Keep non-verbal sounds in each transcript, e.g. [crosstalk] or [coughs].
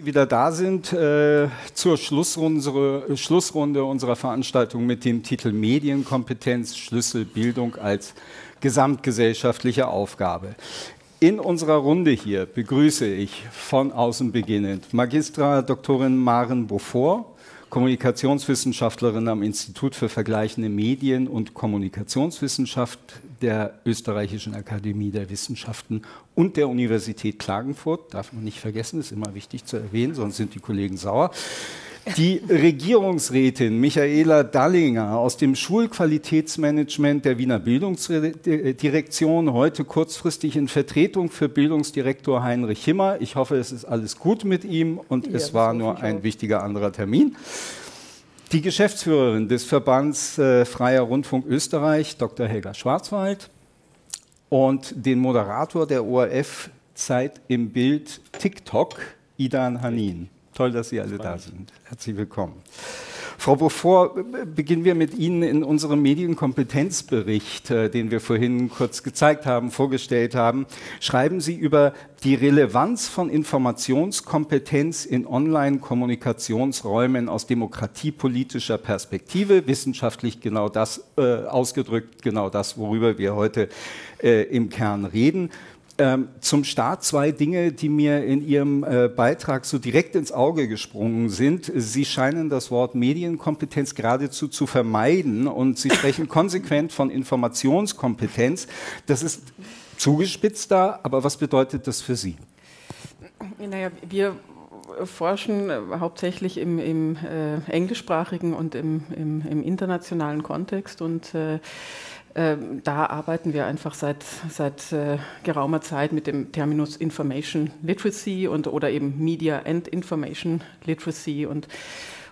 wieder da sind äh, zur Schlussrunde, Schlussrunde, unserer Veranstaltung mit dem Titel Medienkompetenz, Schlüssel, Bildung als gesamtgesellschaftliche Aufgabe. In unserer Runde hier begrüße ich von außen beginnend Magistra Doktorin Maren Beaufort, Kommunikationswissenschaftlerin am Institut für Vergleichende Medien und Kommunikationswissenschaft der Österreichischen Akademie der Wissenschaften und der Universität Klagenfurt. Darf man nicht vergessen, ist immer wichtig zu erwähnen, sonst sind die Kollegen sauer. Die Regierungsrätin Michaela Dallinger aus dem Schulqualitätsmanagement der Wiener Bildungsdirektion, heute kurzfristig in Vertretung für Bildungsdirektor Heinrich Himmer. Ich hoffe, es ist alles gut mit ihm und ja, es war nur ein auch. wichtiger anderer Termin. Die Geschäftsführerin des Verbands äh, Freier Rundfunk Österreich, Dr. Helga Schwarzwald, und den Moderator der ORF Zeit im Bild TikTok, Idan Hanin. Toll, dass Sie alle da sind. Herzlich willkommen. Frau Beaufort, beginnen wir mit Ihnen in unserem Medienkompetenzbericht, äh, den wir vorhin kurz gezeigt haben, vorgestellt haben. Schreiben Sie über die Relevanz von Informationskompetenz in Online-Kommunikationsräumen aus demokratiepolitischer Perspektive, wissenschaftlich genau das äh, ausgedrückt, genau das, worüber wir heute äh, im Kern reden. Ähm, zum Start zwei Dinge, die mir in Ihrem äh, Beitrag so direkt ins Auge gesprungen sind. Sie scheinen das Wort Medienkompetenz geradezu zu vermeiden und Sie sprechen [laughs] konsequent von Informationskompetenz. Das ist zugespitzt da, aber was bedeutet das für Sie? Naja, wir forschen hauptsächlich im, im äh, englischsprachigen und im, im, im, internationalen Kontext. Und äh, ähm, da arbeiten wir einfach seit, seit äh, geraumer Zeit mit dem Terminus Information Literacy und, oder eben Media and Information Literacy. Und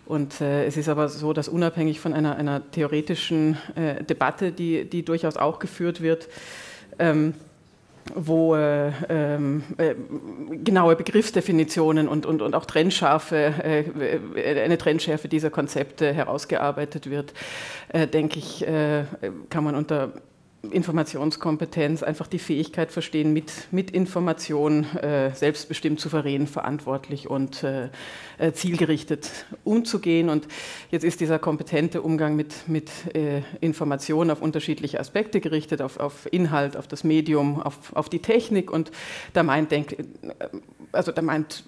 und äh, es ist aber so, dass unabhängig von einer, einer theoretischen äh, Debatte, die, die durchaus auch geführt wird, ähm, wo äh, ähm, äh, genaue Begriffsdefinitionen und, und, und auch trennscharfe, äh, eine Trennschärfe dieser Konzepte herausgearbeitet wird, äh, denke ich, äh, kann man unter Informationskompetenz einfach die Fähigkeit verstehen, mit, mit Information äh, selbstbestimmt, souverän, verantwortlich und äh, äh, zielgerichtet umzugehen. Und jetzt ist dieser kompetente Umgang mit, mit äh, Informationen auf unterschiedliche Aspekte gerichtet, auf, auf Inhalt, auf das Medium, auf, auf die Technik. Und da meint, denk, äh, also da meint,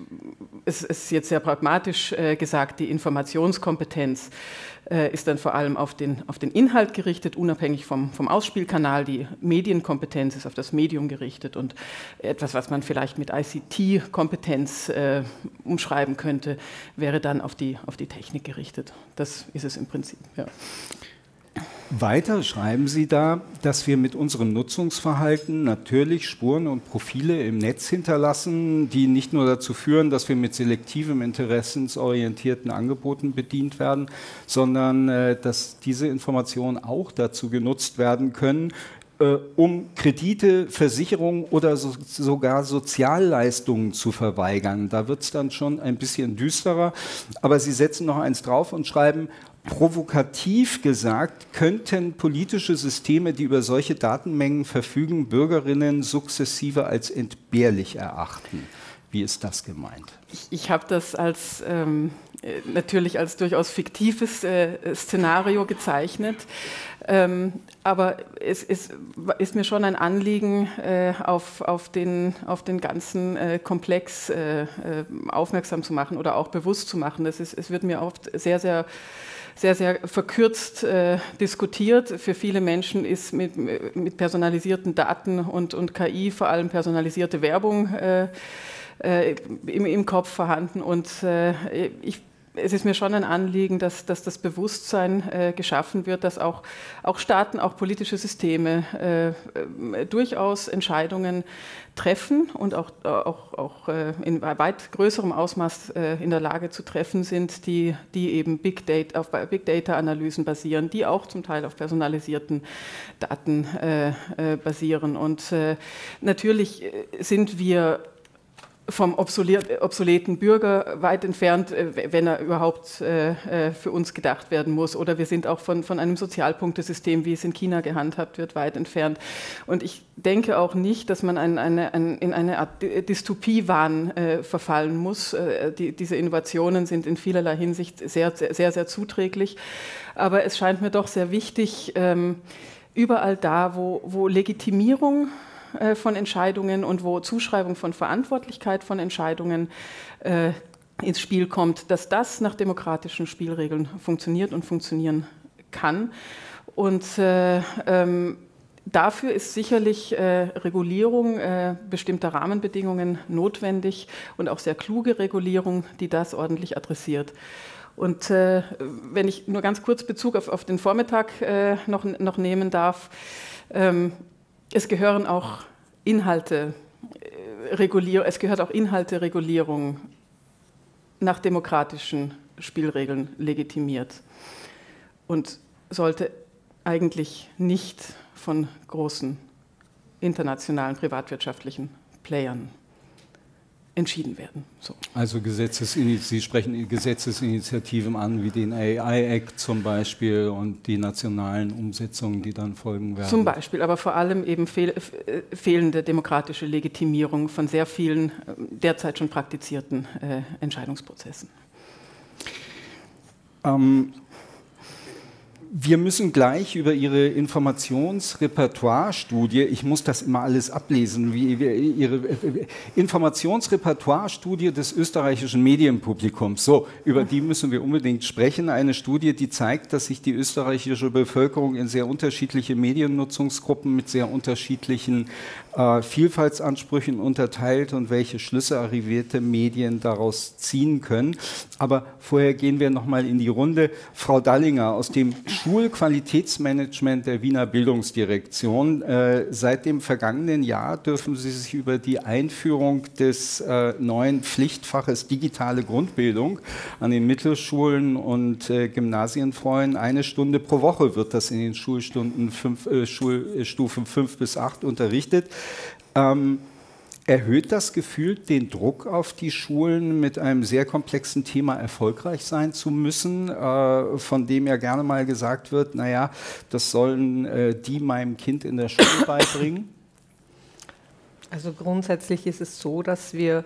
es ist jetzt sehr pragmatisch äh, gesagt, die Informationskompetenz ist dann vor allem auf den, auf den Inhalt gerichtet, unabhängig vom, vom Ausspielkanal. Die Medienkompetenz ist auf das Medium gerichtet und etwas, was man vielleicht mit ICT-Kompetenz äh, umschreiben könnte, wäre dann auf die, auf die Technik gerichtet. Das ist es im Prinzip. Ja. Weiter schreiben Sie da, dass wir mit unserem Nutzungsverhalten natürlich Spuren und Profile im Netz hinterlassen, die nicht nur dazu führen, dass wir mit selektivem interessensorientierten Angeboten bedient werden, sondern äh, dass diese Informationen auch dazu genutzt werden können, äh, um Kredite, Versicherungen oder so, sogar Sozialleistungen zu verweigern. Da wird es dann schon ein bisschen düsterer. Aber Sie setzen noch eins drauf und schreiben, Provokativ gesagt, könnten politische Systeme, die über solche Datenmengen verfügen, Bürgerinnen sukzessive als entbehrlich erachten. Wie ist das gemeint? Ich, ich habe das als ähm, äh, natürlich als durchaus fiktives äh, Szenario gezeichnet. Ähm, aber es, es, ist mir schon ein Anliegen, äh, auf, auf, den, auf den ganzen äh, Komplex äh, äh, aufmerksam zu machen oder auch bewusst zu machen. Das ist, es wird mir oft sehr, sehr sehr, sehr verkürzt äh, diskutiert. Für viele Menschen ist mit, mit personalisierten Daten und, und KI vor allem personalisierte Werbung äh, äh, im, im, Kopf vorhanden. Und äh, ich es ist mir schon ein Anliegen, dass, dass das Bewusstsein äh, geschaffen wird, dass auch, auch Staaten, auch politische Systeme äh, durchaus Entscheidungen treffen und auch, auch, auch äh, in weit größerem Ausmaß äh, in der Lage zu treffen sind, die, die eben Big Data, auf Big Data-Analysen basieren, die auch zum Teil auf personalisierten Daten äh, basieren. Und natürlich sind wir vom obsoleten Bürger weit entfernt, äh, wenn er überhaupt äh, äh, für uns gedacht werden muss. Oder wir sind auch von, von einem Sozialpunktesystem, wie es in China gehandhabt wird, weit entfernt. Und ich denke auch nicht, dass man ein, eine, ein, in eine Art Dystopiewahn verfallen muss. Die, diese Innovationen sind in vielerlei Hinsicht sehr, sehr, sehr, sehr zuträglich. Aber es scheint mir doch sehr wichtig, ähm, überall da, wo, wo Legitimierung äh, von Entscheidungen und wo Zuschreibung von Verantwortlichkeit von Entscheidungen äh, ins Spiel kommt, dass das nach demokratischen Spielregeln funktioniert und funktionieren kann. Und äh, ähm, dafür ist sicherlich äh, Regulierung äh, bestimmter Rahmenbedingungen notwendig und auch sehr kluge Regulierung, die das ordentlich adressiert. Und äh, wenn ich nur ganz kurz Bezug auf, auf den Vormittag noch, noch nehmen darf, ähm, es gehören auch Inhalte, äh, Regulier es gehört auch Inhalteregulierung nach demokratischen Spielregeln legitimiert und sollte eigentlich nicht von großen internationalen privatwirtschaftlichen Playern entschieden werden. So. Also Sie sprechen Gesetzesinitiativen an, wie den AI-Act zum Beispiel und die nationalen Umsetzungen, die dann folgen werden. Zum Beispiel, aber vor allem eben fehl, äh, fehlende demokratische Legitimierung von sehr vielen äh, derzeit schon praktizierten äh, Entscheidungsprozessen. Ähm, wir müssen gleich über Ihre Informationsrepertoire-Studie, ich muss das immer alles ablesen, wie Ihre äh, Informationsrepertoire-Studie des österreichischen Medienpublikums, so, über die müssen wir unbedingt sprechen. Eine Studie, die zeigt, dass sich die österreichische Bevölkerung in sehr unterschiedliche Mediennutzungsgruppen mit sehr unterschiedlichen äh, Vielfaltsansprüchen unterteilt und welche Schlüsse arrivierte Medien daraus ziehen können. Aber vorher gehen wir nochmal in die Runde. Frau Dallinger aus dem Schulqualitätsmanagement der Wiener Bildungsdirektion. Äh, seit dem vergangenen Jahr dürfen Sie sich über die Einführung des äh, neuen Pflichtfaches digitale Grundbildung an den Mittelschulen und äh, Gymnasien freuen. Eine Stunde pro Woche wird das in den Schulstunden fünf, äh, Schulstufen 5 bis 8 unterrichtet. Ähm, erhöht das Gefühl den Druck auf die Schulen, mit einem sehr komplexen Thema erfolgreich sein zu müssen, äh, von dem ja gerne mal gesagt wird, naja, das sollen äh, die meinem Kind in der Schule [coughs] beibringen? Also grundsätzlich ist es so, dass wir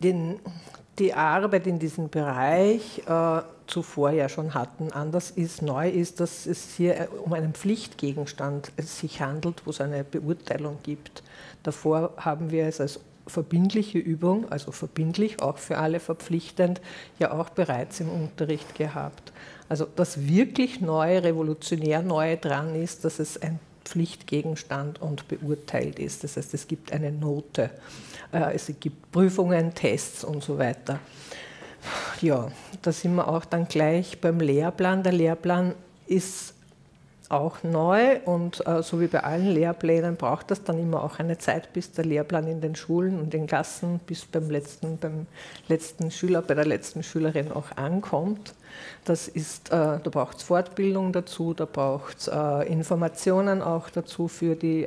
den, die Arbeit in diesem Bereich äh, zuvor ja schon hatten. Anders ist, neu ist, dass es hier um einen Pflichtgegenstand sich handelt, wo es eine Beurteilung gibt. Davor haben wir es als verbindliche Übung, also verbindlich, auch für alle verpflichtend, ja auch bereits im Unterricht gehabt. Also das wirklich neue, revolutionär neue dran ist, dass es ein Pflichtgegenstand und beurteilt ist. Das heißt, es gibt eine Note, äh, es gibt Prüfungen, Tests und so weiter. Ja, da sind wir auch dann gleich beim Lehrplan. Der Lehrplan ist auch neu und äh, so wie bei allen Lehrplänen braucht das dann immer auch eine Zeit, bis der Lehrplan in den Schulen und den Klassen bis beim letzten, beim letzten Schüler, bei der letzten Schülerin auch ankommt. Das ist, äh, da braucht es Fortbildung dazu, da braucht es äh, Informationen auch dazu für die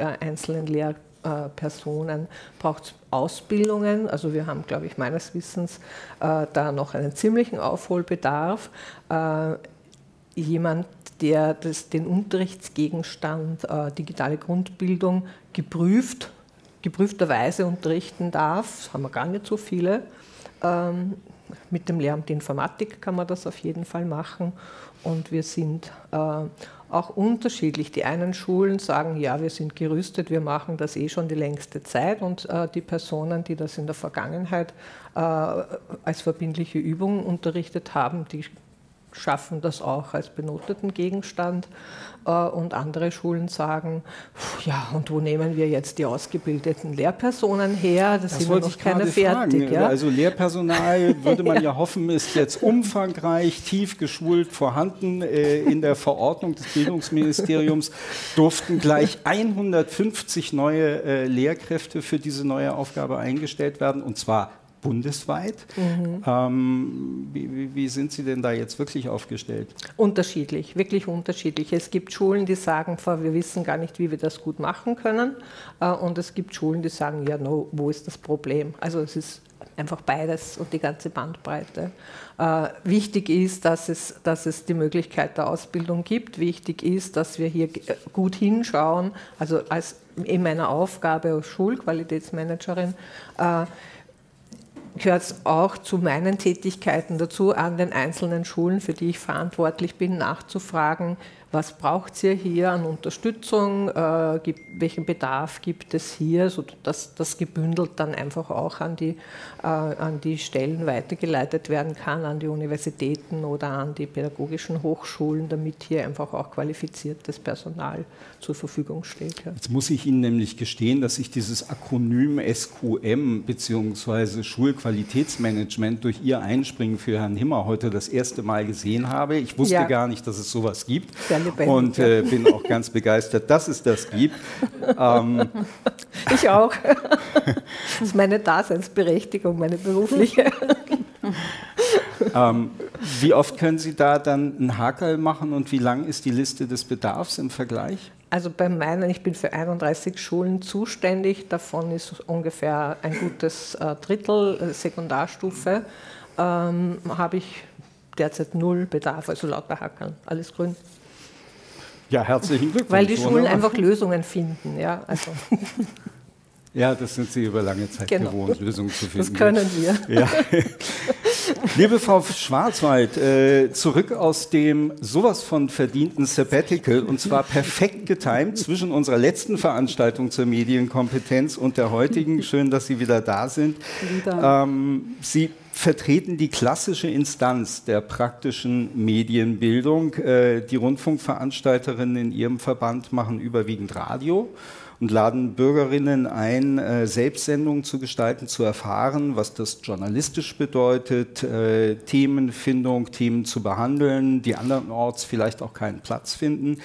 äh, Lehrpersonen, braucht es Ausbildungen. Also wir haben, glaube ich, meines Wissens äh, da noch einen ziemlichen Aufholbedarf. Äh, jemand, der das, den Unterrichtsgegenstand äh, digitale Grundbildung geprüft, geprüfterweise unterrichten darf. Das haben wir gar nicht so viele. Ähm, mit dem Lehramt Informatik kann man das auf jeden Fall machen. Und wir sind äh, auch unterschiedlich. Die einen Schulen sagen, ja, wir sind gerüstet, wir machen das eh schon die längste Zeit. Und äh, die Personen, die das in der Vergangenheit äh, als verbindliche Übung unterrichtet haben, die schaffen das auch als benoteten Gegenstand. Äh, und andere Schulen sagen, ja, und wo nehmen wir jetzt die ausgebildeten Lehrpersonen her? Das, das sind noch keine fertig. Ja? Also Lehrpersonal würde man [laughs] ja. ja. hoffen, ist jetzt umfangreich, tief geschult vorhanden. Äh, in der Verordnung des Bildungsministeriums durften gleich 150 neue äh, Lehrkräfte für diese neue Aufgabe eingestellt werden, und zwar bundesweit. Mhm. Ähm, wie, wie, sind Sie denn da jetzt wirklich aufgestellt? Unterschiedlich, wirklich unterschiedlich. Es gibt Schulen, die sagen, wir wissen gar nicht, wie wir das gut machen können. Äh, und es gibt Schulen, die sagen, ja, no, wo ist das Problem? Also es ist einfach beides und die ganze Bandbreite. Äh, wichtig ist, dass es, dass es die Möglichkeit der Ausbildung gibt. Wichtig ist, dass wir hier gut hinschauen. Also als in meiner Aufgabe als Schulqualitätsmanagerin äh, gehört es auch zu meinen Tätigkeiten dazu, an den einzelnen Schulen, für die ich verantwortlich bin, nachzufragen, was braucht ihr hier an Unterstützung, äh, gibt, welchen Bedarf gibt es hier, sodass das gebündelt dann einfach auch an die, äh, an die Stellen weitergeleitet werden kann, an die Universitäten oder an die pädagogischen Hochschulen, damit hier einfach auch qualifiziertes Personal zur Verfügung steht. Ja. Jetzt muss ich Ihnen nämlich gestehen, dass ich dieses Akronym SQM bzw. Schulqualitätsmanagement durch Ihr Einspringen für Herrn Himmer heute das erste Mal gesehen habe. Ich wusste ja. gar nicht, dass es sowas gibt. Sehr. Und äh, bin auch ganz begeistert, dass es das gibt. Ähm, [laughs] ich auch. Das ist meine Daseinsberechtigung, meine berufliche. Ähm, wie oft können Sie da dann einen Hakel machen und wie lang ist die Liste des Bedarfs im Vergleich? Also bei meinen, ich bin für 31 Schulen zuständig, davon ist ungefähr ein gutes äh, Drittel äh, Sekundarstufe, ähm, habe ich derzeit null Bedarf, also lauter Hackeln, alles grün. Ja, herzlichen Glückwunsch. Weil die Schulen einfach Lösungen finden. Ja, also. [laughs] ja das sind sie über lange Zeit genau. gewohnt, Lösungen zu finden. Das können wir. Ja. [laughs] Liebe Frau Schwarzwald, äh, zurück aus dem sowas von verdienten Sabbatical und zwar perfekt getimt zwischen unserer letzten Veranstaltung zur Medienkompetenz und der heutigen. Schön, dass Sie wieder da sind. Ähm, Sie vertreten die klassische Instanz der praktischen Medienbildung. Äh, die Rundfunkveranstalterinnen in Ihrem Verband machen überwiegend Radio und laden Bürgerinnen ein, äh, Selbstsendungen zu gestalten, zu erfahren, was das journalistisch bedeutet, äh, Themenfindung, Themen zu behandeln, die andernorts vielleicht auch keinen Platz finden.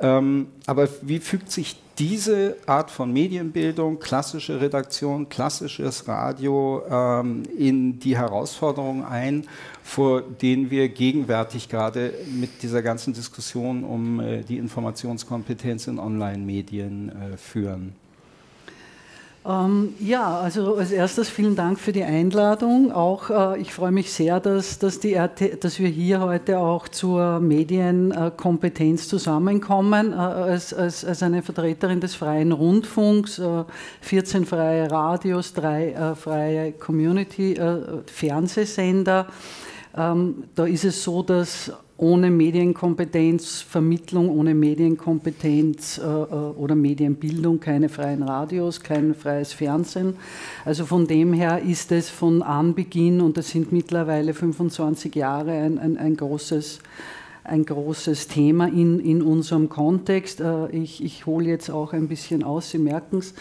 Ähm, aber wie fügt sich diese Art von Medienbildung, klassische Redaktion, klassisches Radio ähm, in die Herausforderungen ein, vor denen wir gegenwärtig gerade mit dieser ganzen Diskussion um äh, die Informationskompetenz in Online-Medien äh, führen. Ähm, ja, also als erstes vielen Dank für die Einladung. Auch äh, ich freue mich sehr, dass, dass, die RT, dass wir hier heute auch zur Medienkompetenz zusammenkommen. Äh, als, als, als eine Vertreterin des freien Rundfunks, äh, 14 freie Radios, drei äh, freie Community-Fernsehsender. Äh, ähm, da ist es so, dass ohne Medienkompetenz, Vermittlung ohne Medienkompetenz äh, äh, oder Medienbildung keine freien Radios, kein freies Fernsehen. Also von dem her ist es von Anbeginn, und das sind mittlerweile 25 Jahre, ein, ein, ein großes ein großes Thema in, in unserem Kontext. Äh, ich, ich hole jetzt auch ein bisschen aus, Sie merken es.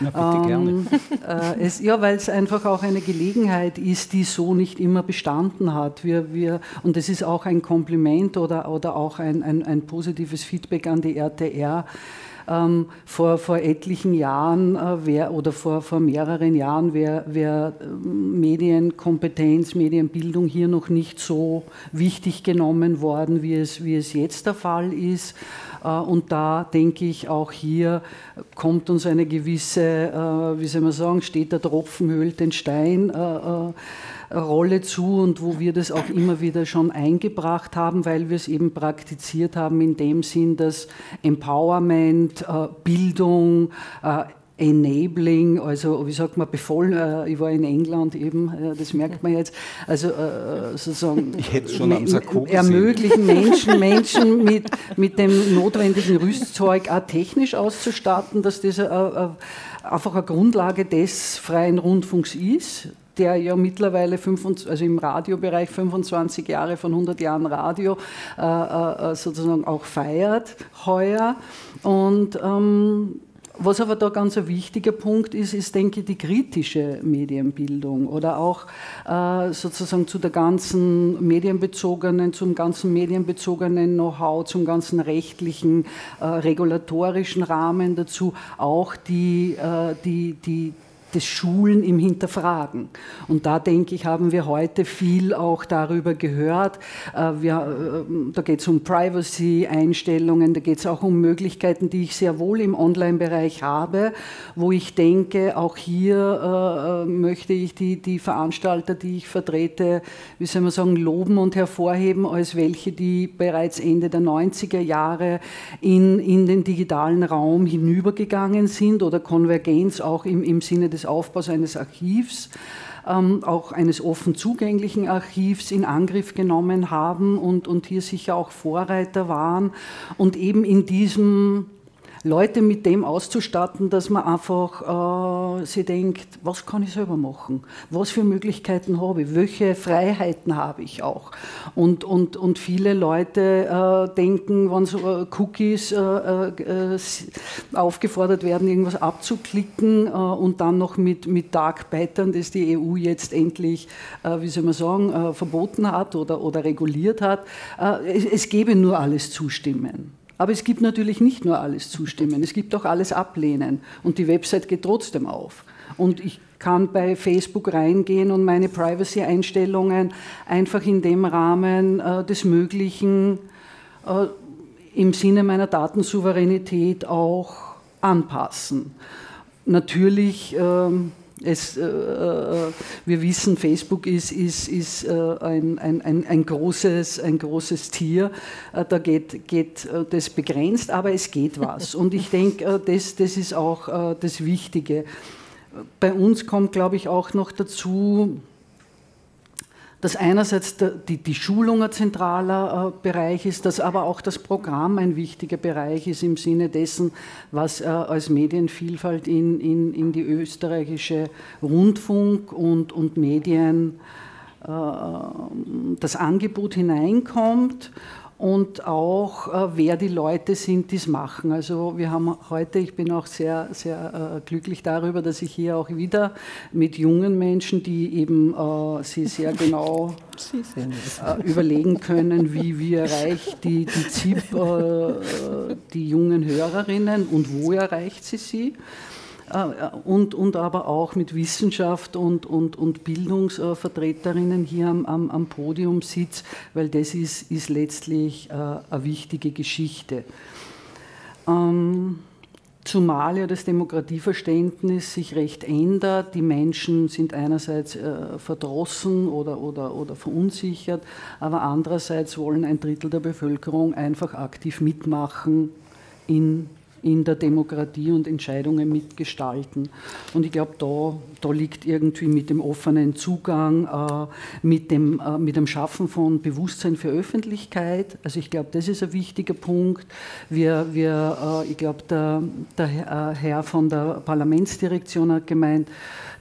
Na, bitte ähm, gerne. [laughs] Äh, es, ja, weil es einfach auch eine Gelegenheit ist, die so nicht immer bestanden hat. Wir, wir, und es ist auch ein Kompliment oder, oder auch ein, ein, ein positives Feedback an die RTR ähm, vor, vor etlichen Jahren äh, wär, oder vor, vor mehreren Jahren wäre wär ähm, Medienkompetenz, Medienbildung hier noch nicht so wichtig genommen worden, wie es, wie es jetzt der Fall ist. Äh, und da denke ich, auch hier kommt uns eine gewisse, äh, wie soll man sagen, steht der Tropfen, höhlt den Stein. Äh, Rolle zu und wo wir das auch immer wieder schon eingebracht haben, weil wir es eben praktiziert haben in dem Sinn, dass Empowerment, Bildung, Enabling, also wie sagt man, befohlen, äh, ich war in England eben, äh, das merkt man jetzt, also äh, sozusagen [laughs] ermöglichen Menschen, Menschen mit, mit dem notwendigen Rüstzeug auch technisch auszustatten, dass das einfach eine Grundlage des freien Rundfunks ist der ja mittlerweile 25, also im Radiobereich 25 Jahre von 100 Jahren Radio äh, äh, sozusagen auch feiert heuer. Und ähm, was aber da ganz ein wichtiger Punkt ist, ist, denke ich, die kritische Medienbildung oder auch äh, sozusagen zu der ganzen medienbezogenen, zum ganzen medienbezogenen Know-how, zum ganzen rechtlichen, äh, regulatorischen Rahmen dazu. Auch die, äh, die, die, das Schulen im Hinterfragen. Und da denke ich, haben wir heute viel auch darüber gehört. Äh, wir, äh, da geht es um Privacy-Einstellungen, da geht es auch um Möglichkeiten, die ich sehr wohl im Online-Bereich habe, wo ich denke, auch hier äh, möchte ich die, die Veranstalter, die ich vertrete, wie soll man sagen, loben und hervorheben als welche, die bereits Ende der 90er Jahre in, in den digitalen Raum hinübergegangen sind oder Konvergenz auch im, im Sinne des Aufbaus eines Archivs ähm, auch eines offen zugänglichen Archivs in Angriff genommen haben und, und hier sicher auch Vorreiter waren. Und eben in diesem Leute mit dem auszustatten, dass man einfach äh, sie denkt, was kann ich selber machen? Was für Möglichkeiten habe ich? Welche Freiheiten habe ich auch? Und, und, und viele Leute äh, denken, wenn so äh, Cookies äh, äh, aufgefordert werden, irgendwas abzuklicken äh, und dann noch mit, mit Dark Pattern, das die EU jetzt endlich, wie soll man sagen, verboten hat oder, oder reguliert hat, es, es gebe nur alles zustimmen. Aber es gibt natürlich nicht nur alles zustimmen, es gibt auch alles ablehnen. Und die Website geht trotzdem auf. Und ich kann bei Facebook reingehen und meine Privacy-Einstellungen einfach in dem Rahmen äh, des Möglichen äh, im Sinne meiner Datensouveränität auch anpassen. Natürlich. Ähm, es, äh, äh, wir wissen, Facebook ist, ist, ist äh, ein, ein, ein, großes, ein großes Tier. Äh, da geht, geht äh, das begrenzt, aber es geht was. Und ich denke, äh, das, das ist auch das Wichtige. Bei uns kommt, glaube ich, auch noch dazu, dass einerseits die, die Schulung ein zentraler äh, Bereich ist, dass aber auch das Programm ein wichtiger Bereich ist im Sinne dessen, was äh, als Medienvielfalt in, in, in die österreichische Rundfunk und, und Medien äh, das Angebot hineinkommt und auch äh, wer die Leute sind, die es machen. Also wir haben heute, ich bin auch sehr, sehr äh, glücklich darüber, dass ich hier auch wieder mit jungen Menschen, die eben äh, sie sehr genau [laughs] äh, überlegen können, wie, wie erreicht die, die ZIP äh, die jungen Hörerinnen und wo erreicht sie sie. Äh, und, und aber auch mit Wissenschaft und, und, und Bildungsvertreterinnen hier am, am, am Podium sitzt, weil das ist, ist letztlich äh, eine wichtige Geschichte. Ähm, Zumal ja das Demokratieverständnis sich recht ändert. Die Menschen sind einerseits äh, verdrossen oder, oder, oder verunsichert, aber andererseits wollen ein Drittel der Bevölkerung einfach aktiv mitmachen in in der Demokratie und Entscheidungen mitgestalten. Und ich glaube, da, da liegt irgendwie mit dem offenen Zugang, äh, mit, dem, äh, mit dem Schaffen von Bewusstsein für Öffentlichkeit. Also ich glaube, das ist ein wichtiger Punkt. Wir, wir, äh, ich glaube, der, der äh, Herr von der Parlamentsdirektion hat gemeint,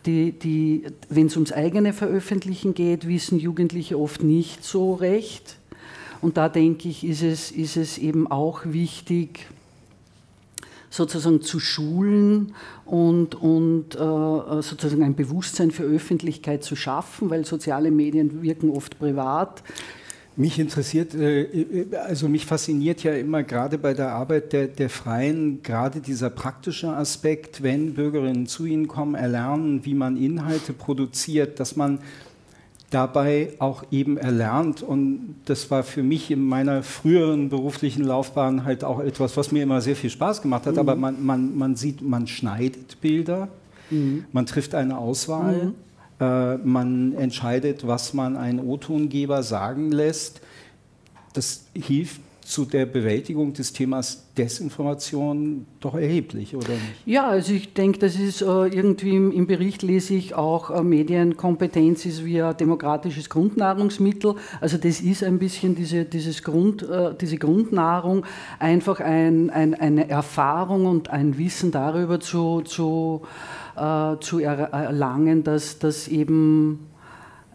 die, die, wenn es ums eigene Veröffentlichen geht, wissen Jugendliche oft nicht so recht. Und da denke ich, ist es, ist es eben auch wichtig, sozusagen zu schulen und, und äh, sozusagen ein Bewusstsein für Öffentlichkeit zu schaffen, weil soziale Medien wirken oft privat. Mich interessiert, äh, also mich fasziniert ja immer gerade bei der Arbeit der, der Freien gerade dieser praktische Aspekt, wenn Bürgerinnen zu ihnen kommen, erlernen, wie man Inhalte produziert, dass man dabei auch eben erlernt. Und das war für mich in meiner früheren beruflichen Laufbahn halt auch etwas, was mir immer sehr viel Spaß gemacht hat. Mhm. Aber man, man, man sieht, man schneidet Bilder, mhm. man trifft eine Auswahl, mhm. äh, man entscheidet, was man einen O-Tongeber sagen lässt. Das hilft zu der Bewältigung des Themas Desinformation doch erheblich, oder nicht? Ja, also ich denke, das ist äh, irgendwie im, Bericht lese ich auch, äh, Medienkompetenz ist wie ein demokratisches Grundnahrungsmittel. Also das ist ein bisschen diese, dieses Grund, äh, diese Grundnahrung, einfach ein, ein, eine Erfahrung und ein Wissen darüber zu, zu, äh, zu erlangen, dass das eben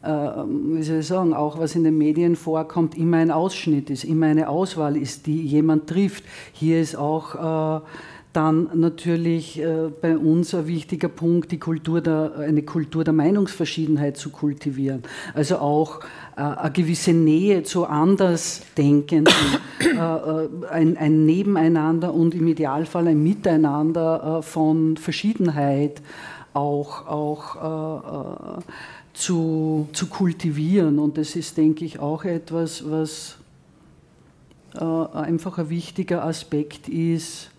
wie soll ich sagen, auch was in den Medien vorkommt, immer ein Ausschnitt ist, immer eine Auswahl ist, die jemand trifft. Hier ist auch äh, Dann natürlich äh, bei uns ein wichtiger Punkt, die Kultur der, eine Kultur der Meinungsverschiedenheit zu kultivieren. Also auch äh, eine gewisse Nähe zu Andersdenkenden, äh, äh, ein, ein, Nebeneinander und im Idealfall ein Miteinander äh, von Verschiedenheit auch, auch äh, zu, zu kultivieren. Und das ist, denke ich, auch etwas, was einfach ein wichtiger Aspekt ist,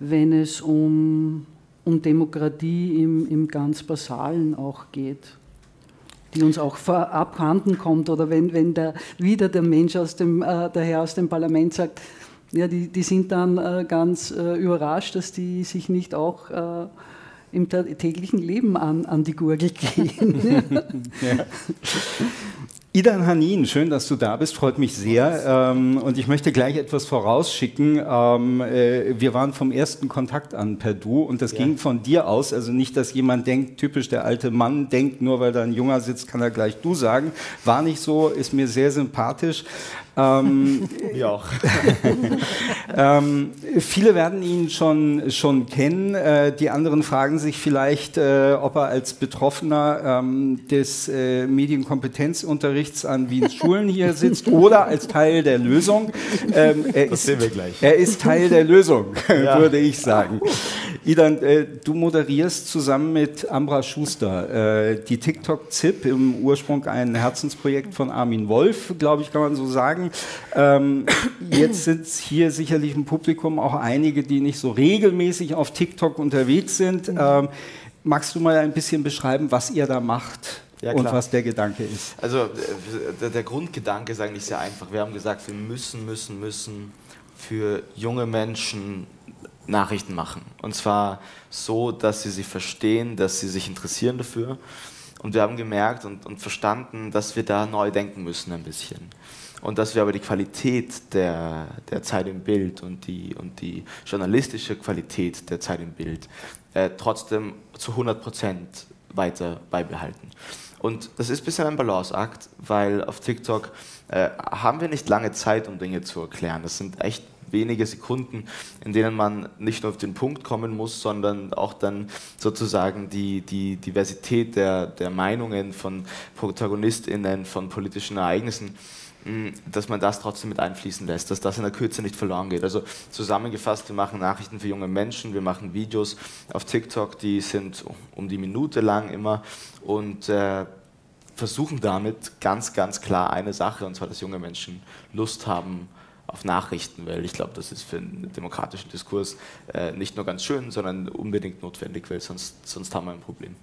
wenn es um, um Demokratie im, im ganz Basalen auch geht die uns auch abhanden kommt oder wenn, wenn der, wieder der Mensch aus dem, äh, der Herr aus dem Parlament sagt, ja, die, die sind dann äh, ganz äh, überrascht, dass die sich nicht auch äh, im täglichen Leben an, an die Gurgel gehen. [laughs] ja. Idan Hanin, schön, dass du da bist, freut mich sehr. Ähm, und ich möchte gleich etwas vorausschicken. Ähm, äh, wir waren vom ersten Kontakt an per Du und das ja. ging von dir aus. Also nicht, dass jemand denkt, typisch der alte Mann denkt, nur weil da ein Junger sitzt, kann er gleich Du sagen. War nicht so, ist mir sehr sympathisch. Ähm, [laughs] ja auch. [laughs] ähm, viele werden ihn schon, schon kennen. Äh, die anderen fragen sich vielleicht, äh, ob er als Betroffener ähm, des äh, Medienkompetenzunterrichts an Wiens Schulen hier [laughs] sitzt oder als Teil der Lösung. Ähm, das ist, sehen wir gleich. Er ist Teil der Lösung, ja. würde ich sagen. Idan, äh, du moderierst zusammen mit Ambra Schuster äh, die TikTok-ZIP, im Ursprung ein Herzensprojekt von Armin Wolf, glaube ich, kann man so sagen. Ähm, jetzt sind hier sicherlich im Publikum auch einige, die nicht so regelmäßig auf TikTok unterwegs sind. Mhm. Ähm, magst du mal ein bisschen beschreiben, was ihr da macht? Ja, und was der Gedanke ist. Also der, der, Grundgedanke ist eigentlich sehr einfach. Wir haben gesagt, wir müssen, müssen, müssen für junge Menschen Nachrichten machen. Und zwar so, dass sie sie verstehen, dass sie sich interessieren dafür. Und wir haben gemerkt und, und verstanden, dass wir da neu denken müssen ein bisschen. Und dass wir aber die Qualität der, der Zeit im Bild und die, und die journalistische Qualität der Zeit im Bild äh, trotzdem zu 100 Prozent weiter beibehalten. Und das ist ein bisschen ein Balanceakt, weil auf TikTok äh, haben wir nicht lange Zeit, um Dinge zu erklären. Das sind echt wenige Sekunden, in denen man nicht nur auf den Punkt kommen muss, sondern auch dann sozusagen die, die Diversität der, der Meinungen von ProtagonistInnen, von politischen Ereignissen mm, dass man das trotzdem mit einfließen lässt, dass das in der Kürze nicht verloren geht. Also zusammengefasst, wir machen Nachrichten für junge Menschen, wir machen Videos auf TikTok, die sind um die Minute lang immer und äh, versuchen damit ganz, ganz klar eine Sache, und zwar, dass junge Menschen Lust haben, auf Nachrichten, weil ich glaube, das ist für einen demokratischen Diskurs äh, nicht nur ganz schön, sondern unbedingt notwendig, weil sonst, sonst haben wir ein Problem.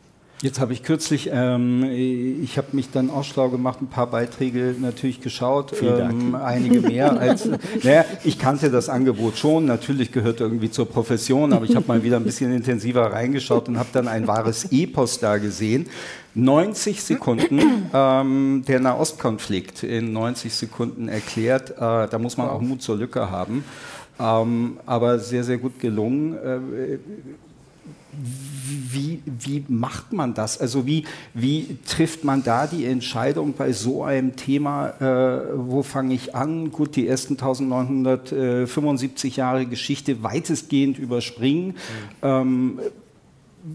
Jetzt habe ich kürzlich, ähm, ich habe mich dann auch schlau gemacht, ein paar Beiträge natürlich geschaut, ähm, einige mehr als, [laughs] naja, ich kannte das Angebot schon, natürlich gehört irgendwie zur Profession, aber ich habe mal wieder ein bisschen intensiver reingeschaut und habe dann ein wahres Epos da gesehen. 90 Sekunden ähm, der Nahostkonflikt in 90 Sekunden erklärt, äh, da muss man auch Mut zur Lücke haben, ähm, aber sehr, sehr gut gelungen. Äh, wie, wie macht man das? Also wie, wie trifft man da die Entscheidung bei so einem Thema, äh, wo fange ich an? Gut, die ersten 1975 Jahre Geschichte weitestgehend überspringen. Mhm. Ähm,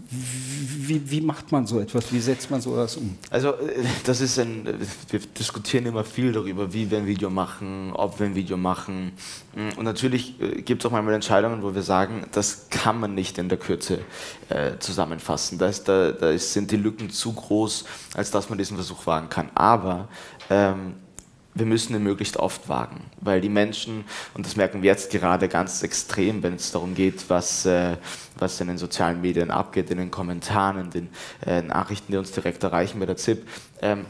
wie, wie, macht man so etwas? Wie setzt man so etwas um? Also, äh, das ist ein, wir diskutieren immer viel darüber, wie wir ein Video machen, ob wir ein Video machen. Mm, und natürlich äh, gibt es auch manchmal Entscheidungen, wo wir sagen, das kann man nicht in der Kürze äh, zusammenfassen. Da, ist, da, da ist, sind die Lücken zu groß, als dass man diesen Versuch wagen kann. Aber ähm, wir müssen ihn möglichst oft wagen, weil die Menschen, und das merken wir jetzt gerade ganz extrem, wenn es darum geht, was, äh, was in den sozialen Medien abgeht, in den Kommentaren, in den äh, Nachrichten, die uns direkt erreichen bei der ZIP, ähm,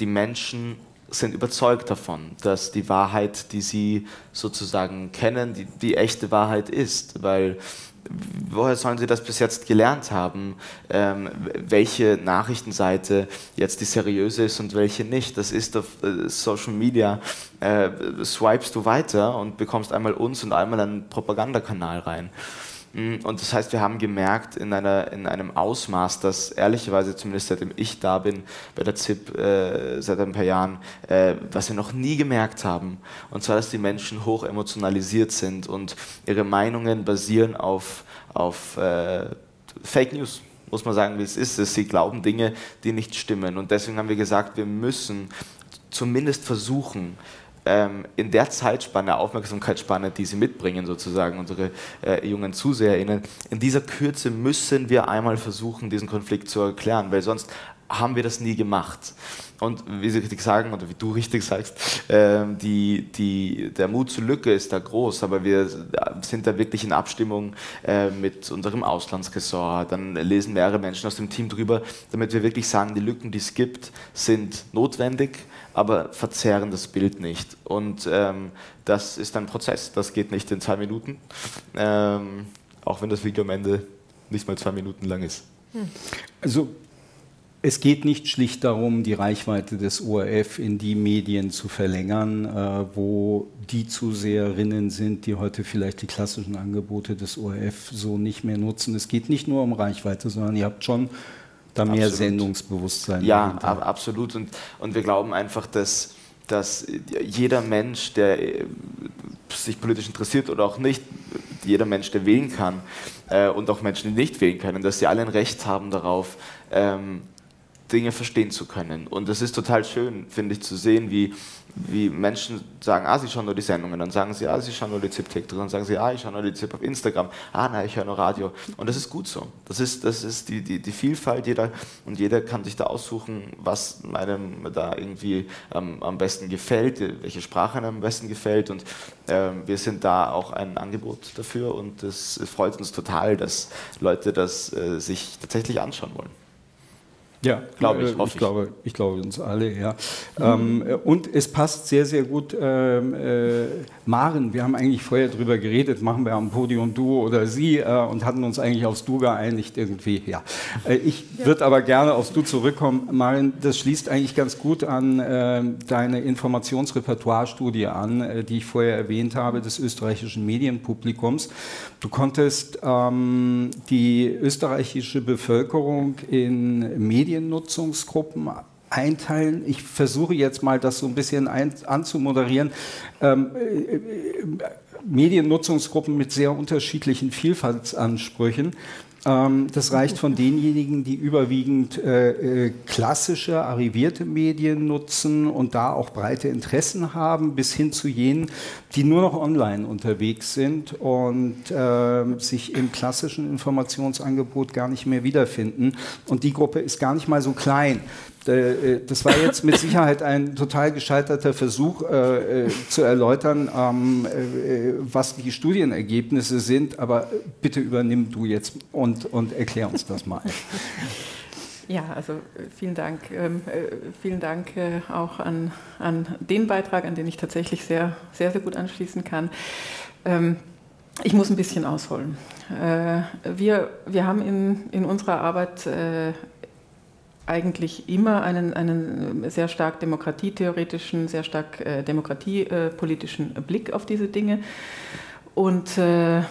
die Menschen sind überzeugt davon, dass die Wahrheit, die sie sozusagen kennen, die, die echte Wahrheit ist, weil woher sollen Sie das bis jetzt gelernt haben, ähm, welche Nachrichtenseite jetzt die seriöse ist und welche nicht? Das ist auf äh, Social Media, äh, swipest du weiter und bekommst einmal uns und einmal einen Propagandakanal rein. Mm, und das heißt, wir haben gemerkt in, einer, in einem Ausmaß, dass ehrlicherweise, zumindest seitdem ich da bin, bei der ZIP äh, seit ein paar Jahren, äh, was wir noch nie gemerkt haben. Und zwar, dass die Menschen hoch emotionalisiert sind und ihre Meinungen basieren auf, auf äh, Fake News muss man sagen, wie es ist. Sie glauben Dinge, die nicht stimmen. Und deswegen haben wir gesagt, wir müssen zumindest versuchen, ähm, in der Zeitspanne, Aufmerksamkeitsspanne, die sie mitbringen, sozusagen, unsere äh, jungen ZuseherInnen, in dieser Kürze müssen wir einmal versuchen, diesen Konflikt zu erklären, weil sonst haben wir das nie gemacht. Und wie Sie richtig sagen, oder wie du richtig sagst, äh, die, die, der Mut zur Lücke ist da groß, aber wir sind da wirklich in Abstimmung äh, mit unserem Auslandsressort. Dann lesen mehrere Menschen aus dem Team drüber, damit wir wirklich sagen, die Lücken, die es gibt, sind notwendig aber verzerren das Bild nicht. Und ähm, das ist ein Prozess, das geht nicht in zwei Minuten, ähm, auch wenn das Video am Ende nicht mal zwei Minuten lang ist. Also es geht nicht schlicht darum, die Reichweite des ORF in die Medien zu verlängern, äh, wo die Zuseherinnen sind, die heute vielleicht die klassischen Angebote des ORF so nicht mehr nutzen. Es geht nicht nur um Reichweite, sondern ihr habt schon da mehr absolut. Sendungsbewusstsein. Ja, dahinter. absolut. Und, und wir glauben einfach, dass, dass jeder Mensch, der äh, sich politisch interessiert oder auch nicht, jeder Mensch, der wählen kann äh, und auch Menschen, die nicht wählen können, dass sie alle ein Recht haben darauf, ähm, Dinge verstehen zu können. Und es ist total schön, finde ich, zu sehen, wie, wie Menschen sagen, ah, sie schauen nur die Sendungen, dann sagen sie, ah, sie schauen nur die ZIP-TikTok, dann sagen sie, ah, ich schaue nur die ZIP auf Instagram, ah, nein, ich höre nur Radio. Und das ist gut so. Das ist, das ist die, die, die Vielfalt, jeder, und jeder kann sich da aussuchen, was einem da irgendwie ähm, am besten gefällt, welche Sprache einem am besten gefällt. Und ähm, wir sind da auch ein Angebot dafür und es freut uns total, dass Leute das äh, sich tatsächlich anschauen wollen. Ja, glaube ich, äh, ich, glaube, ich glaube uns alle, ja. Mhm. Ähm, und es passt sehr, sehr gut. Ähm, äh, Maren, wir haben eigentlich vorher darüber geredet, machen wir am Podium du oder sie äh, und hatten uns eigentlich aufs Du geeinigt irgendwie. Ja, äh, ich ja. würde aber gerne aufs Du zurückkommen. Maren, das schließt eigentlich ganz gut an äh, deine Informationsrepertoire-Studie an, äh, die ich vorher erwähnt habe, des österreichischen Medienpublikums. Du konntest ähm, die österreichische Bevölkerung in Mediennutzungsgruppen einteilen. Ich versuche jetzt mal das so ein bisschen ein, anzumoderieren. Ähm, äh, Mediennutzungsgruppen mit sehr unterschiedlichen Vielfaltsansprüchen. Ähm, das reicht von denjenigen, die überwiegend äh, äh, klassische, arrivierte Medien nutzen und da auch breite Interessen haben, bis hin zu jenen, die nur noch online unterwegs sind und äh, sich im klassischen Informationsangebot gar nicht mehr wiederfinden. Und die Gruppe ist gar nicht mal so klein. Äh, das war jetzt mit Sicherheit ein total gescheiterter Versuch äh, äh, zu erläutern, ähm, äh, was die Studienergebnisse sind, aber bitte übernimm du jetzt und, und erklär uns das mal. Ja, also vielen Dank. Ähm, äh, vielen Dank äh, auch an, an den Beitrag, an den ich tatsächlich sehr, sehr, sehr gut anschließen kann. Ähm, ich muss ein bisschen ausholen. wir, wir haben in, in unserer Arbeit eigentlich immer einen, einen sehr stark demokratietheoretischen, sehr stark äh, demokratiepolitischen Blick auf diese Dinge und äh,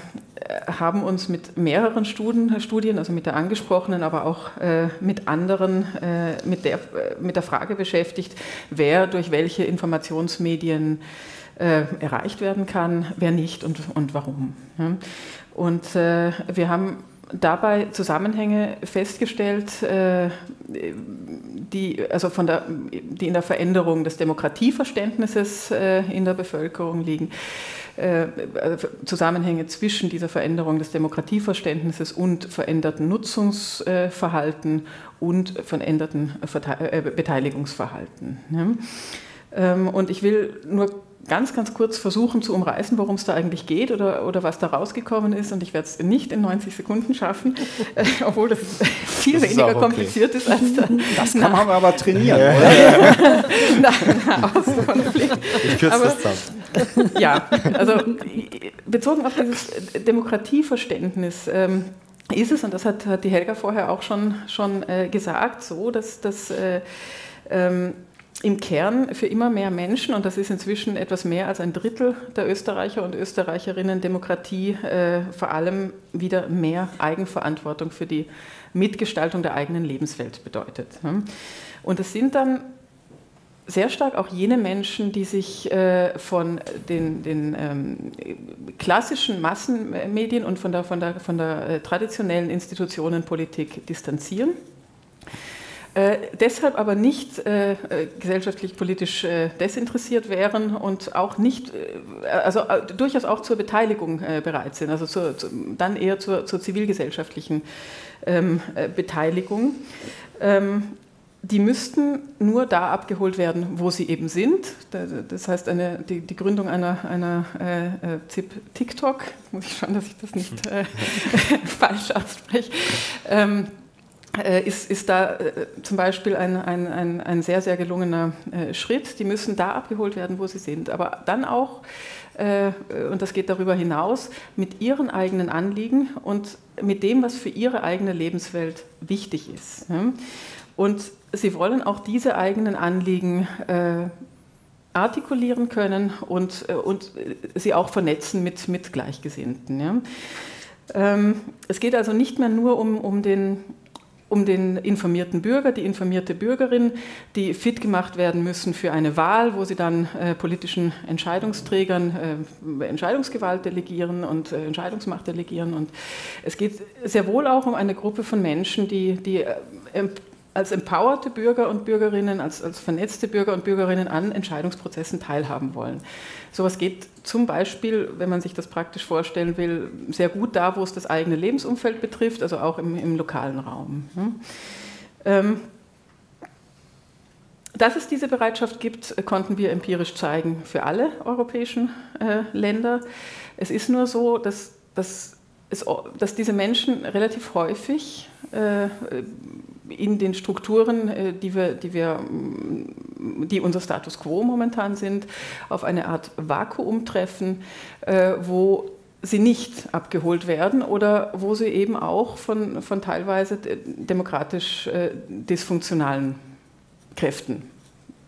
haben uns mit mehreren Studien, Studien, also mit der angesprochenen, aber auch äh, mit anderen, äh, mit, der, mit der Frage beschäftigt, wer durch welche Informationsmedien äh, erreicht werden kann, wer nicht und, und warum. Und äh, wir haben dabei Zusammenhänge festgestellt, äh, die, also von der, die in der Veränderung des Demokratieverständnisses äh, in der Bevölkerung liegen. Äh, Zusammenhänge zwischen dieser Veränderung des Demokratieverständnisses und veränderten Nutzungsverhalten und veränderten Beteiligungsverhalten. Ähm, und ich will nur ganz, ganz kurz versuchen zu umreißen, worum es da eigentlich geht oder, oder was da rausgekommen ist. Und ich werde es nicht in 90 Sekunden schaffen, [laughs] äh, obwohl das viel das weniger okay. kompliziert ist als da. Das kann man aber trainieren, oder? na, na. [laughs] Ich kürze aber, das dann. [laughs] ja, also bezogen auf dieses Demokratieverständnis. Ähm, ist es, und das hat, hat, die Helga vorher auch schon, schon äh, gesagt, so, dass, dass äh, ähm, im Kern für immer mehr Menschen, und das ist inzwischen etwas mehr als ein Drittel der Österreicher und Österreicherinnen, Demokratie äh, vor allem wieder mehr Eigenverantwortung für die Mitgestaltung der eigenen Lebenswelt bedeutet. Und es sind dann sehr stark auch jene Menschen, die sich äh, von den, den ähm, klassischen Massenmedien und von der, von der, von der äh, traditionellen Institutionenpolitik distanzieren äh, deshalb aber nicht äh, äh, gesellschaftlich politisch äh, desinteressiert wären und auch nicht, äh, also äh, durchaus auch zur Beteiligung bereit sind, also zur, zu, dann eher zur, zur zivilgesellschaftlichen ähm, Beteiligung. Ähm, die müssten nur da abgeholt werden, wo sie eben sind. Das heißt, eine, die, die, Gründung einer, einer äh, ZIP TikTok, muss ich schauen, dass ich das nicht äh, [laughs] falsch ausspreche, ähm, äh, ist, ist da äh, zum Beispiel ein, ein, ein, ein sehr, sehr gelungener äh, Schritt. Die müssen da abgeholt werden, wo sie sind. Aber dann auch, und das geht darüber hinaus, mit ihren eigenen Anliegen und mit dem, was für ihre eigene Lebenswelt wichtig ist. Und sie wollen auch diese eigenen Anliegen artikulieren können und, und sie auch vernetzen mit, mit Gleichgesinnten. Ähm, es geht also nicht mehr nur um, um den um den informierten Bürger, die informierte Bürgerin, die fit gemacht werden müssen für eine Wahl, wo sie dann äh, politischen Entscheidungsträgern äh, Entscheidungsgewalt delegieren und äh, Entscheidungsmacht delegieren. Und es geht sehr wohl auch um eine Gruppe von Menschen, die, die äh, als empowerte Bürger und Bürgerinnen, als, als vernetzte Bürger und Bürgerinnen an Entscheidungsprozessen teilhaben wollen. Sowas geht zum Beispiel, wenn man sich das praktisch vorstellen will, sehr gut da, wo es das eigene Lebensumfeld betrifft, also auch im, im lokalen Raum. Ähm, dass es diese Bereitschaft gibt, konnten wir empirisch zeigen für alle europäischen äh, Länder. Es ist nur so, dass, dass, es, dass diese Menschen relativ häufig äh, in den Strukturen, äh, die, wir, die, wir, mm, die unser Status quo momentan sind, auf eine Art Vakuum treffen, äh, wo sie nicht abgeholt werden oder wo sie eben auch von, von teilweise demokratisch äh, dysfunktionalen Kräften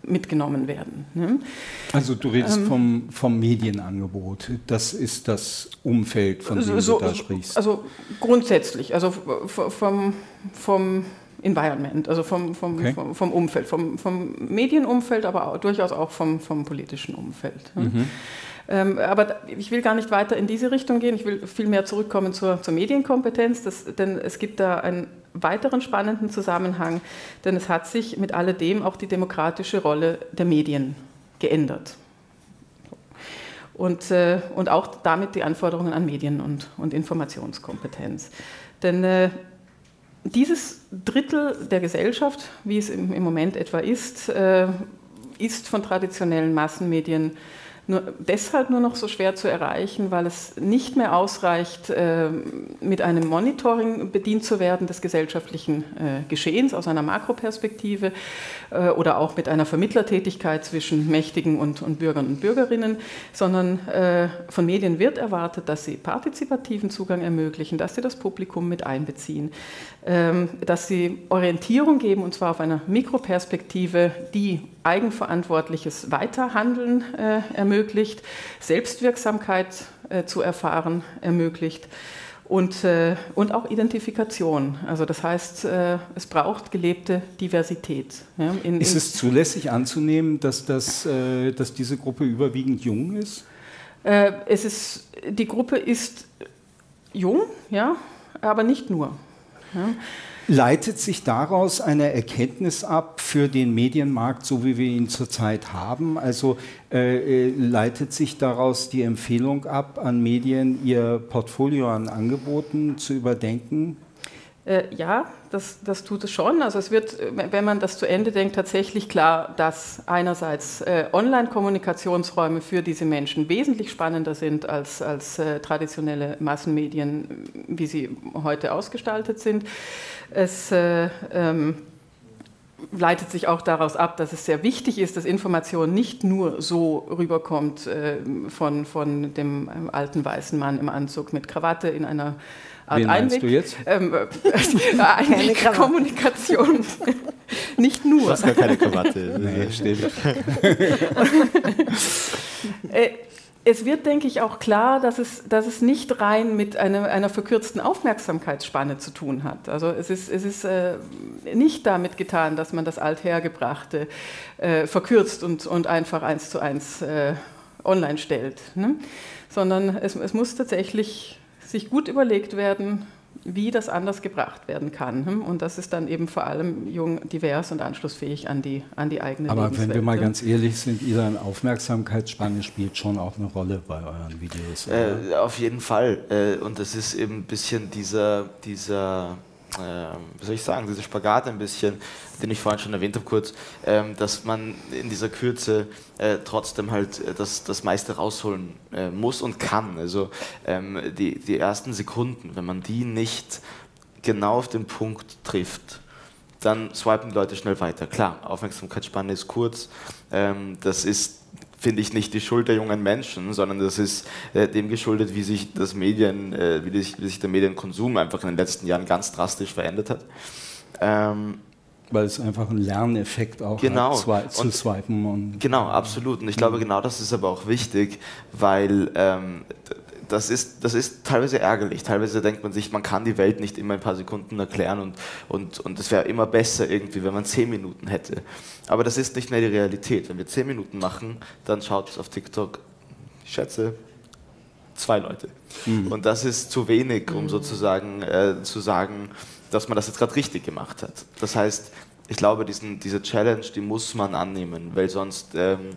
mitgenommen werden. Ne? Also du redest ähm, vom, vom Medienangebot. Das ist das Umfeld, von dem so, du da sprichst. Also grundsätzlich, also vom, vom Environment, also vom, vom, okay. vom, vom, Umfeld, vom, vom Medienumfeld, aber auch, durchaus auch vom, vom politischen Umfeld. Mhm. Ähm, aber ich will gar nicht weiter in diese Richtung gehen, ich will vielmehr zurückkommen zur, zur Medienkompetenz, das, denn es gibt da einen weiteren spannenden Zusammenhang, denn es hat sich mit alledem auch die demokratische Rolle der Medien geändert. Und, äh, und auch damit die Anforderungen an Medien- und, und Informationskompetenz. Denn äh, dieses Drittel der Gesellschaft, wie es im, Moment etwa ist, äh, ist von traditionellen Massenmedien nur deshalb nur noch so schwer zu erreichen, weil es nicht mehr ausreicht, äh, mit einem Monitoring bedient zu werden des gesellschaftlichen äh, Geschehens aus einer Makroperspektive oder auch mit einer Vermittlertätigkeit zwischen Mächtigen und, und Bürgern und Bürgerinnen, sondern von Medien wird erwartet, dass sie partizipativen Zugang ermöglichen, dass sie das Publikum mit einbeziehen, dass sie Orientierung geben, und zwar auf einer Mikroperspektive, die eigenverantwortliches Weiterhandeln äh, ermöglicht, Selbstwirksamkeit äh, zu erfahren ermöglicht und, äh, und auch Identifikation. Also das heißt, äh, es braucht gelebte Diversität. Ja, in, ist es zulässig anzunehmen, dass, das, äh, dass diese Gruppe überwiegend jung ist? Äh, es ist? Die Gruppe ist jung, ja, aber nicht nur. Leitet sich daraus eine Erkenntnis ab für den Medienmarkt, so wie wir ihn zurzeit haben? Also äh, äh, leitet sich daraus die Empfehlung ab, an Medien ihr Portfolio an Angeboten zu überdenken? Äh, ja, das, das, tut es schon. Also es wird, wenn man das zu Ende denkt, tatsächlich klar, dass einerseits äh, Online-Kommunikationsräume für diese Menschen wesentlich spannender sind als, als äh, traditionelle Massenmedien, wie sie heute ausgestaltet sind. Es äh, ähm, leitet sich auch daraus ab, dass es sehr wichtig ist, dass Information nicht nur so rüberkommt äh, von, von dem ähm, alten weißen Mann im Anzug mit Krawatte in einer Art Wen Einweg. du jetzt? Ähm, äh, [laughs] eine Kommunikation [laughs] nicht nur. Du hast gar keine Krawatte. [laughs] Nee, stimmt. Äh, es wird, denke ich, auch klar, dass es, dass es nicht rein mit einer, einer verkürzten Aufmerksamkeitsspanne zu tun hat. Also es ist, es ist äh, nicht damit getan, dass man das Althergebrachte äh, verkürzt und, und einfach eins zu eins äh, online stellt, ne? sondern es, es muss tatsächlich sich gut überlegt werden, wie das anders gebracht werden kann. Hm? Und das ist dann eben vor allem jung, divers und anschlussfähig an die, an die eigene Aber Lebenswelt. wenn wir mal ganz ehrlich sind, Ihre Aufmerksamkeitsspanne spielt schon auch eine Rolle bei euren Videos. Äh, auf jeden Fall. Äh, und das ist eben ein bisschen dieser, dieser wie soll ich sagen, dieser Spagat ein bisschen, den ich vorhin schon erwähnt habe kurz, ähm, dass man in dieser Kürze äh, trotzdem halt äh, das, das meiste rausholen äh, muss und kann. Also ähm, die, die ersten Sekunden, wenn man die nicht genau auf den Punkt trifft, dann swipen die Leute schnell weiter. Klar, Aufmerksamkeitsspanne ist kurz. Ähm, das ist, finde ich, nicht die Schuld der jungen Menschen, sondern das ist äh, dem geschuldet, wie sich das Medien, äh, wie, sich, wie sich der Medienkonsum einfach in den letzten Jahren ganz drastisch verändert hat. Ähm, Weil es einfach einen Lerneffekt auch Genau. hat, zu Und- swipen. Und Genau, absolut. Und ich glaube, genau das ist aber auch wichtig, weil ähm, das ist, das ist teilweise ärgerlich. Teilweise denkt man sich, man kann die Welt nicht immer in ein paar Sekunden erklären und, und, und es wäre immer besser irgendwie, wenn man zehn Minuten hätte. Aber das ist nicht mehr die Realität. Wenn wir zehn Minuten machen, dann schaut es auf TikTok, ich schätze, zwei Leute. Und das ist zu wenig, um sozusagen äh, zu sagen, dass man das jetzt gerade richtig gemacht hat. Das heißt, ich glaube, diesen, diese Challenge, die muss man annehmen, weil sonst ähm,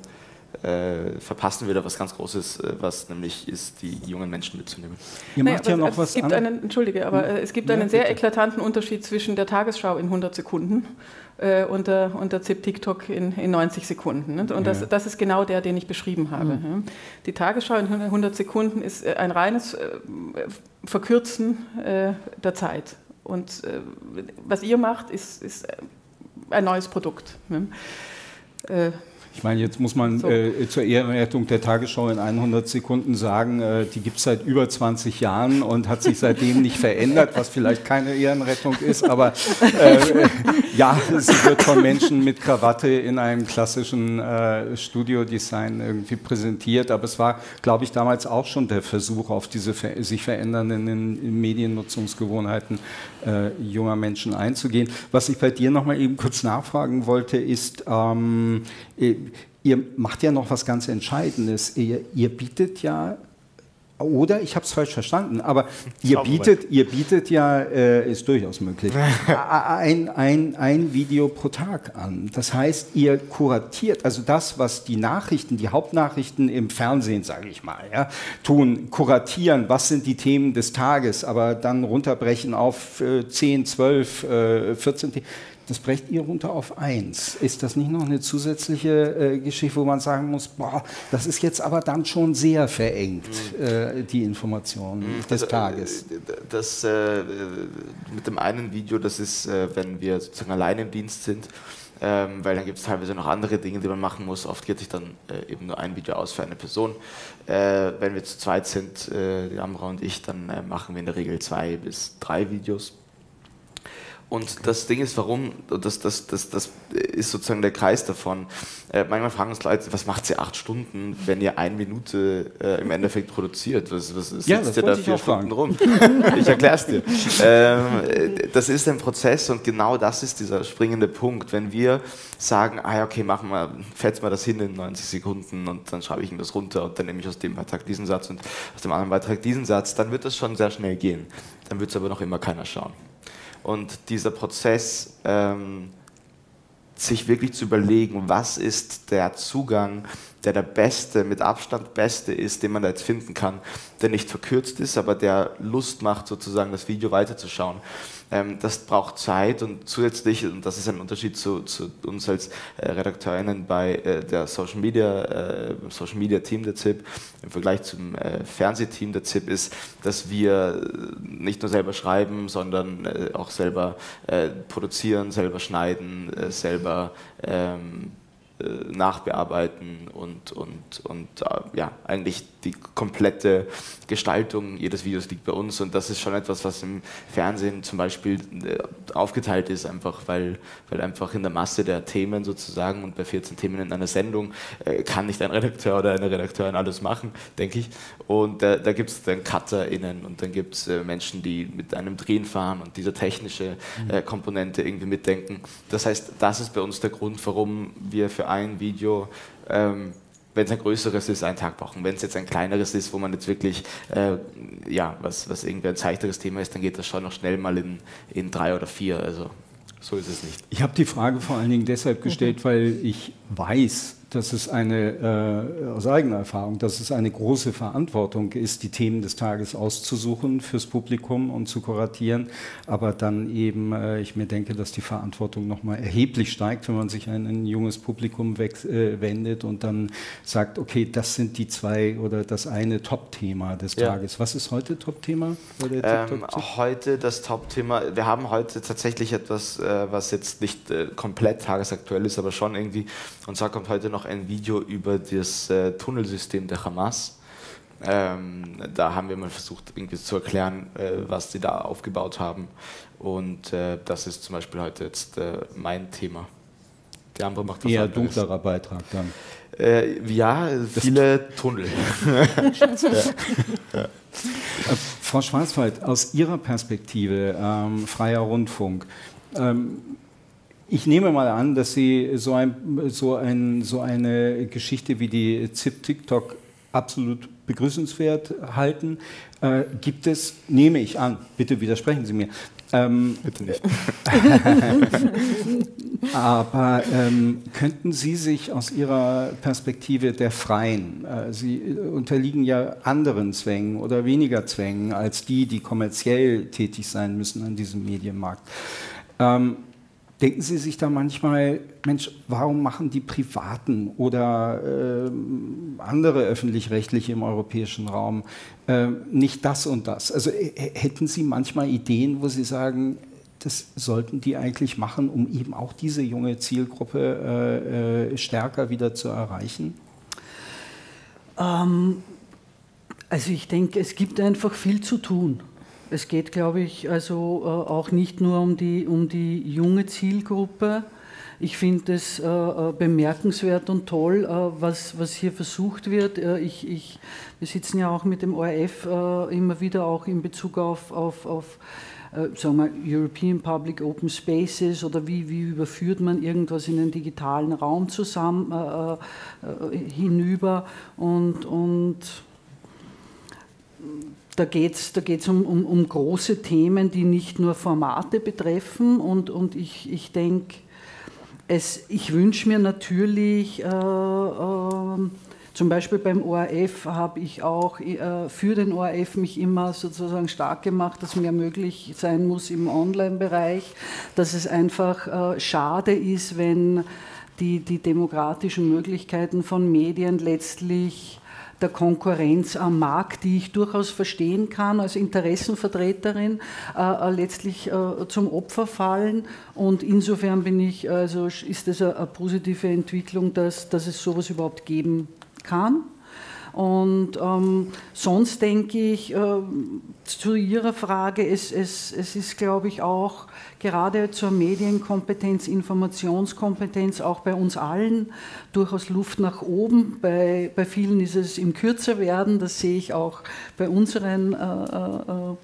äh, verpassen wir da was ganz Großes, äh, was nämlich ist, die jungen Menschen mitzunehmen. Ihr Naja, macht ja aber noch es was gibt an- einen, Entschuldige, aber äh, es gibt Ja, einen sehr bitte. eklatanten Unterschied zwischen der Tagesschau in 100 Sekunden äh, und, der, und der ZIP TikTok in, in 90 Sekunden. Nicht? Und das, Ja. das ist genau der, den ich beschrieben habe. ja. Die Tagesschau in 100 Sekunden ist äh, ein reines äh, Verkürzen äh, der Zeit. Und äh, was ihr macht, ist, ist ein neues Produkt. ne? Ich meine, jetzt muss man So. äh, zur Ehrenrettung der Tagesschau in 100 Sekunden sagen, äh, die gibt es seit über 20 Jahren und hat sich seitdem nicht verändert, was vielleicht keine Ehrenrettung ist, aber äh, ja, sie wird von Menschen mit Krawatte in einem klassischen äh, Studiodesign irgendwie präsentiert, aber es war, glaube ich, damals auch schon der Versuch, auf diese ver sich verändernden Mediennutzungsgewohnheiten äh, junger Menschen einzugehen. Was ich bei dir nochmal eben kurz nachfragen wollte, ist, ähm, äh, ihr macht ja noch was ganz Entscheidendes. Ihr, ihr bietet ja, oder ich habe es falsch verstanden, aber ihr bietet, ihr bietet ja, äh, ist durchaus möglich, [laughs] ein, ein, ein Video pro Tag an. Das heißt, ihr kuratiert, also das, was die Nachrichten, die Hauptnachrichten im Fernsehen, sage ich mal, ja, tun, kuratieren, was sind die Themen des Tages, aber dann runterbrechen auf äh, 10, 12, äh, 14 Themen. Das brecht ihr runter auf eins. Ist das nicht noch eine zusätzliche äh, Geschichte, wo man sagen muss, boah, das ist jetzt aber dann schon sehr verengt, äh, die Information des Also, Tages? äh, Das äh, mit dem einen Video, das ist, äh, wenn wir sozusagen allein im Dienst sind, ähm, weil dann gibt es teilweise noch andere Dinge, die man machen muss. Oft geht sich dann äh, eben nur ein Video aus für eine Person. Äh, wenn wir zu zweit sind, äh, die Amra und ich, dann äh, machen wir in der Regel zwei bis drei Videos. Und das Ding ist, warum, das, das, das, das ist sozusagen der Kreis davon. Äh, manchmal fragen uns Leute, was macht ihr acht Stunden, wenn ihr eine Minute äh, im Endeffekt produziert? Was, was sitzt Ja, ihr da vier Stunden rum? [laughs] ich erkläre es dir. Ähm, äh, das ist ein Prozess und genau das ist dieser springende Punkt. Wenn wir sagen, ah ja, okay, machen wir, fetz mal das hin in 90 Sekunden und dann schreibe ich ihm das runter und dann nehme ich aus dem Beitrag diesen Satz und aus dem anderen Beitrag diesen Satz, dann wird das schon sehr schnell gehen. Dann wird es aber noch immer keiner schauen. Und dieser Prozess, ähm, sich wirklich zu überlegen, was ist der Zugang, der der beste, mit Abstand beste ist, den man da jetzt finden kann, der nicht verkürzt ist, aber der Lust macht, sozusagen das Video weiterzuschauen. Ähm, das braucht Zeit und zusätzlich, und das ist ein Unterschied zu, zu uns als äh, RedakteurInnen bei äh, der Social Media, äh, Social Media Team der ZIP im Vergleich zum Fernsehteam der ZIP ist, dass wir nicht nur selber schreiben, sondern auch selber produzieren, selber schneiden, selber ähm, äh, nachbearbeiten und, und, und äh, ja, eigentlich die komplette Gestaltung jedes Videos liegt bei uns und das ist schon etwas, was im Fernsehen zum Beispiel äh, aufgeteilt ist, einfach weil, weil einfach in der Masse der Themen sozusagen und bei 14 Themen in einer Sendung äh, kann nicht ein Redakteur oder eine Redakteurin alles machen, denke ich. Und da, da gibt es dann CutterInnen und dann gibt es äh, Menschen, die mit einem Drehen fahren und diese technische äh, Komponente irgendwie mitdenken. Das heißt, das ist bei uns der Grund, warum wir für ein Video, ähm, wenn es ein größeres ist, einen Tag brauchen. Wenn es jetzt ein kleineres ist, wo man jetzt wirklich, äh, ja, was, was irgendwie ein zeichteres Thema ist, dann geht das schon noch schnell mal in, in drei oder vier. Also so ist es nicht. Ich habe die Frage vor allen Dingen deshalb gestellt, weil ich weiß, dass es eine, äh, aus eigener Erfahrung, dass es eine große Verantwortung ist, die Themen des Tages auszusuchen fürs Publikum und zu kuratieren. Aber dann eben, äh, ich mir denke, dass die Verantwortung nochmal erheblich steigt, wenn man sich an ein junges Publikum äh, wendet und dann sagt, okay, das sind die zwei oder das eine Top-Thema des ja. Tages. Was ist heute Top-Thema? Ähm, heute das Top-Thema, wir haben heute tatsächlich etwas, äh, was jetzt nicht äh, komplett tagesaktuell ist, aber schon irgendwie, und zwar kommt heute noch ein Video über das äh, Tunnelsystem der Hamas. Ähm, da haben wir mal versucht, irgendwie zu erklären, äh, was sie da aufgebaut haben. Und äh, das ist zum Beispiel heute jetzt äh, mein Thema. Die andere macht das Eher dunklerer Beitrag dann. Äh, ja, viele das Tunnel. ja. Frau Schwarzwald, aus Ihrer Perspektive, ähm, freier Rundfunk, ähm, ich nehme mal an, dass Sie so, ein, so, ein, so eine Geschichte wie die ZIP TikTok absolut begrüßenswert halten. Äh, gibt es, nehme ich an, bitte widersprechen Sie mir. Ähm, bitte nicht. [laughs] aber ähm, könnten Sie sich aus Ihrer Perspektive der Freien, äh, Sie unterliegen ja anderen Zwängen oder weniger Zwängen als die, die kommerziell tätig sein müssen an diesem Medienmarkt. Ähm, Denken Sie sich da manchmal, Mensch, warum machen die Privaten oder äh, andere öffentlich-rechtliche im europäischen Raum äh, nicht das und das? Also hätten Sie manchmal Ideen, wo Sie sagen, das sollten die eigentlich machen, um eben auch diese junge Zielgruppe äh, äh, stärker wieder zu erreichen? Ähm, also ich denke, es gibt einfach viel zu tun. Es geht, glaube ich, also äh, auch nicht nur um die, um die junge Zielgruppe. Ich finde es äh, äh, bemerkenswert und toll, äh, was, was hier versucht wird. Äh, ich, ich, wir sitzen ja auch mit dem ORF äh, immer wieder auch in Bezug auf, auf, auf sagen wir, European Public Open Spaces oder wie, wie überführt man irgendwas in den digitalen Raum zusammen hinüber und, und da geht es da geht's um, um, um, große Themen, die nicht nur Formate betreffen. Und, und ich, ich denke, ich wünsche mir natürlich, äh, äh, zum Beispiel beim ORF habe ich auch äh, für den ORF mich immer sozusagen stark gemacht, dass mehr möglich sein muss im Online-Bereich, dass es einfach äh, schade ist, wenn die, die demokratischen Möglichkeiten von Medien letztlich der Konkurrenz am Markt, die ich durchaus verstehen kann als Interessenvertreterin, äh, äh, letztlich äh, zum Opfer fallen. Und insofern bin ich, also ist das eine, eine positive Entwicklung, dass, dass es sowas überhaupt geben kann. Und ähm, sonst denke ich, äh, zu Ihrer Frage, es, es, es ist, glaube ich, auch gerade zur Medienkompetenz, Informationskompetenz auch bei uns allen durchaus Luft nach oben. Bei, bei vielen ist es im Kürzerwerden, das sehe ich auch bei unseren äh, äh,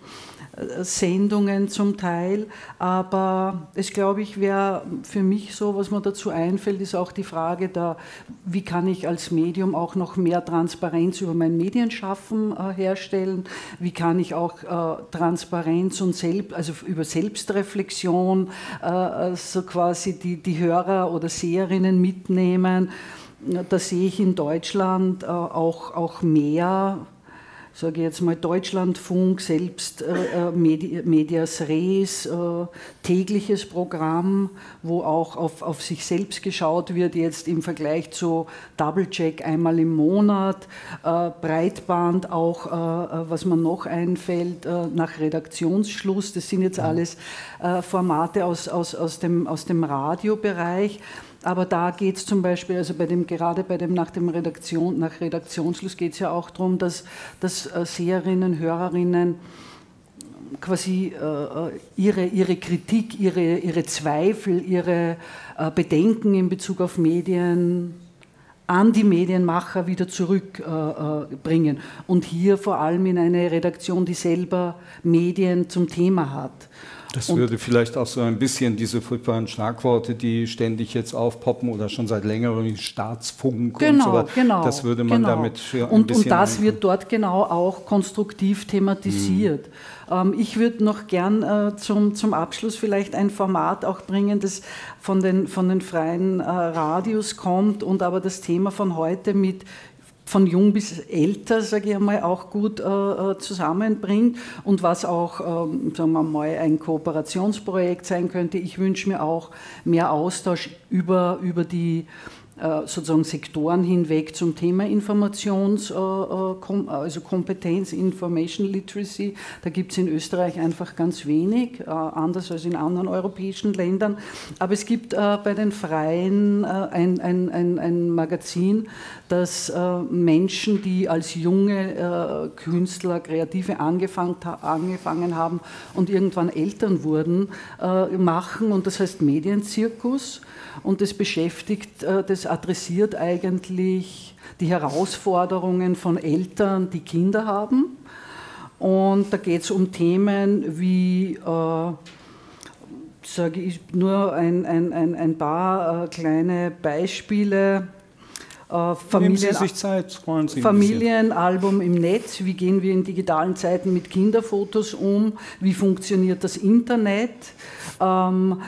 Sendungen zum Teil. Aber es, glaube ich, wäre für mich so, was mir dazu einfällt, ist auch die Frage da, wie kann ich als Medium auch noch mehr Transparenz über mein Medienschaffen äh, herstellen? Wie kann ich auch äh, Transparenz und Selb, also über Selbstreflexion äh, so quasi die, die Hörer oder Seherinnen mitnehmen? Da sehe ich in Deutschland äh, auch, auch mehr sage ich jetzt mal, Deutschlandfunk, selbst äh, äh Medias Res, äh, tägliches Programm, wo auch auf, auf sich selbst geschaut wird, jetzt im Vergleich zu Doublecheck einmal im Monat, äh, Breitband auch, äh, äh, was man noch einfällt, nach Redaktionsschluss, das sind jetzt mhm. alles Formate aus, aus, aus, dem, aus dem Radiobereich. Aber da geht es zum Beispiel, also bei dem, gerade bei dem nach dem Redaktion, nach Redaktionsschluss geht es ja auch darum, dass, dass äh, Seherinnen, Hörerinnen quasi äh, ihre, ihre Kritik, ihre, ihre Zweifel, ihre äh, Bedenken in Bezug auf Medien an die Medienmacher wieder zurückbringen. Äh, äh und hier vor allem in eine Redaktion, die selber Medien zum Thema hat. Das und würde vielleicht auch so ein bisschen diese furchtbaren Schlagworte, die ständig jetzt aufpoppen oder schon seit längerem Staatsfunk genau, und so weiter, genau, das würde man genau. damit ein und, bisschen und das einführen. wird dort genau auch konstruktiv thematisiert. Hm. Ich würde noch gern äh, zum, zum Abschluss vielleicht ein Format auch bringen, das von den, von den freien äh, Radios kommt und aber das Thema von heute mit von jung bis älter, sage ich einmal, auch gut äh, äh, zusammenbringt und was auch, ähm, sagen wir mal, ein Kooperationsprojekt sein könnte. Ich wünsche mir auch mehr Austausch über, über die sozusagen Sektoren hinweg zum Thema Informations, äh, äh, also Kompetenz, Information Literacy. Da gibt es in Österreich einfach ganz wenig, anders als in anderen europäischen Ländern. Aber es gibt bei den Freien ein, ein, ein, ein Magazin, das Menschen, die als junge Künstler, Kreative angefangen haben und irgendwann Eltern wurden, machen. Und das heißt Medienzirkus und das beschäftigt, äh, das adressiert eigentlich die Herausforderungen von Eltern, die Kinder haben. Und da geht es um Themen wie, äh, sage ich nur ein, ein, ein, ein paar äh, kleine Beispiele. Äh, Familien, Zeit, Familienalbum im Netz, wie gehen wir in digitalen Zeiten mit Kinderfotos um, wie funktioniert das Internet. Ähm,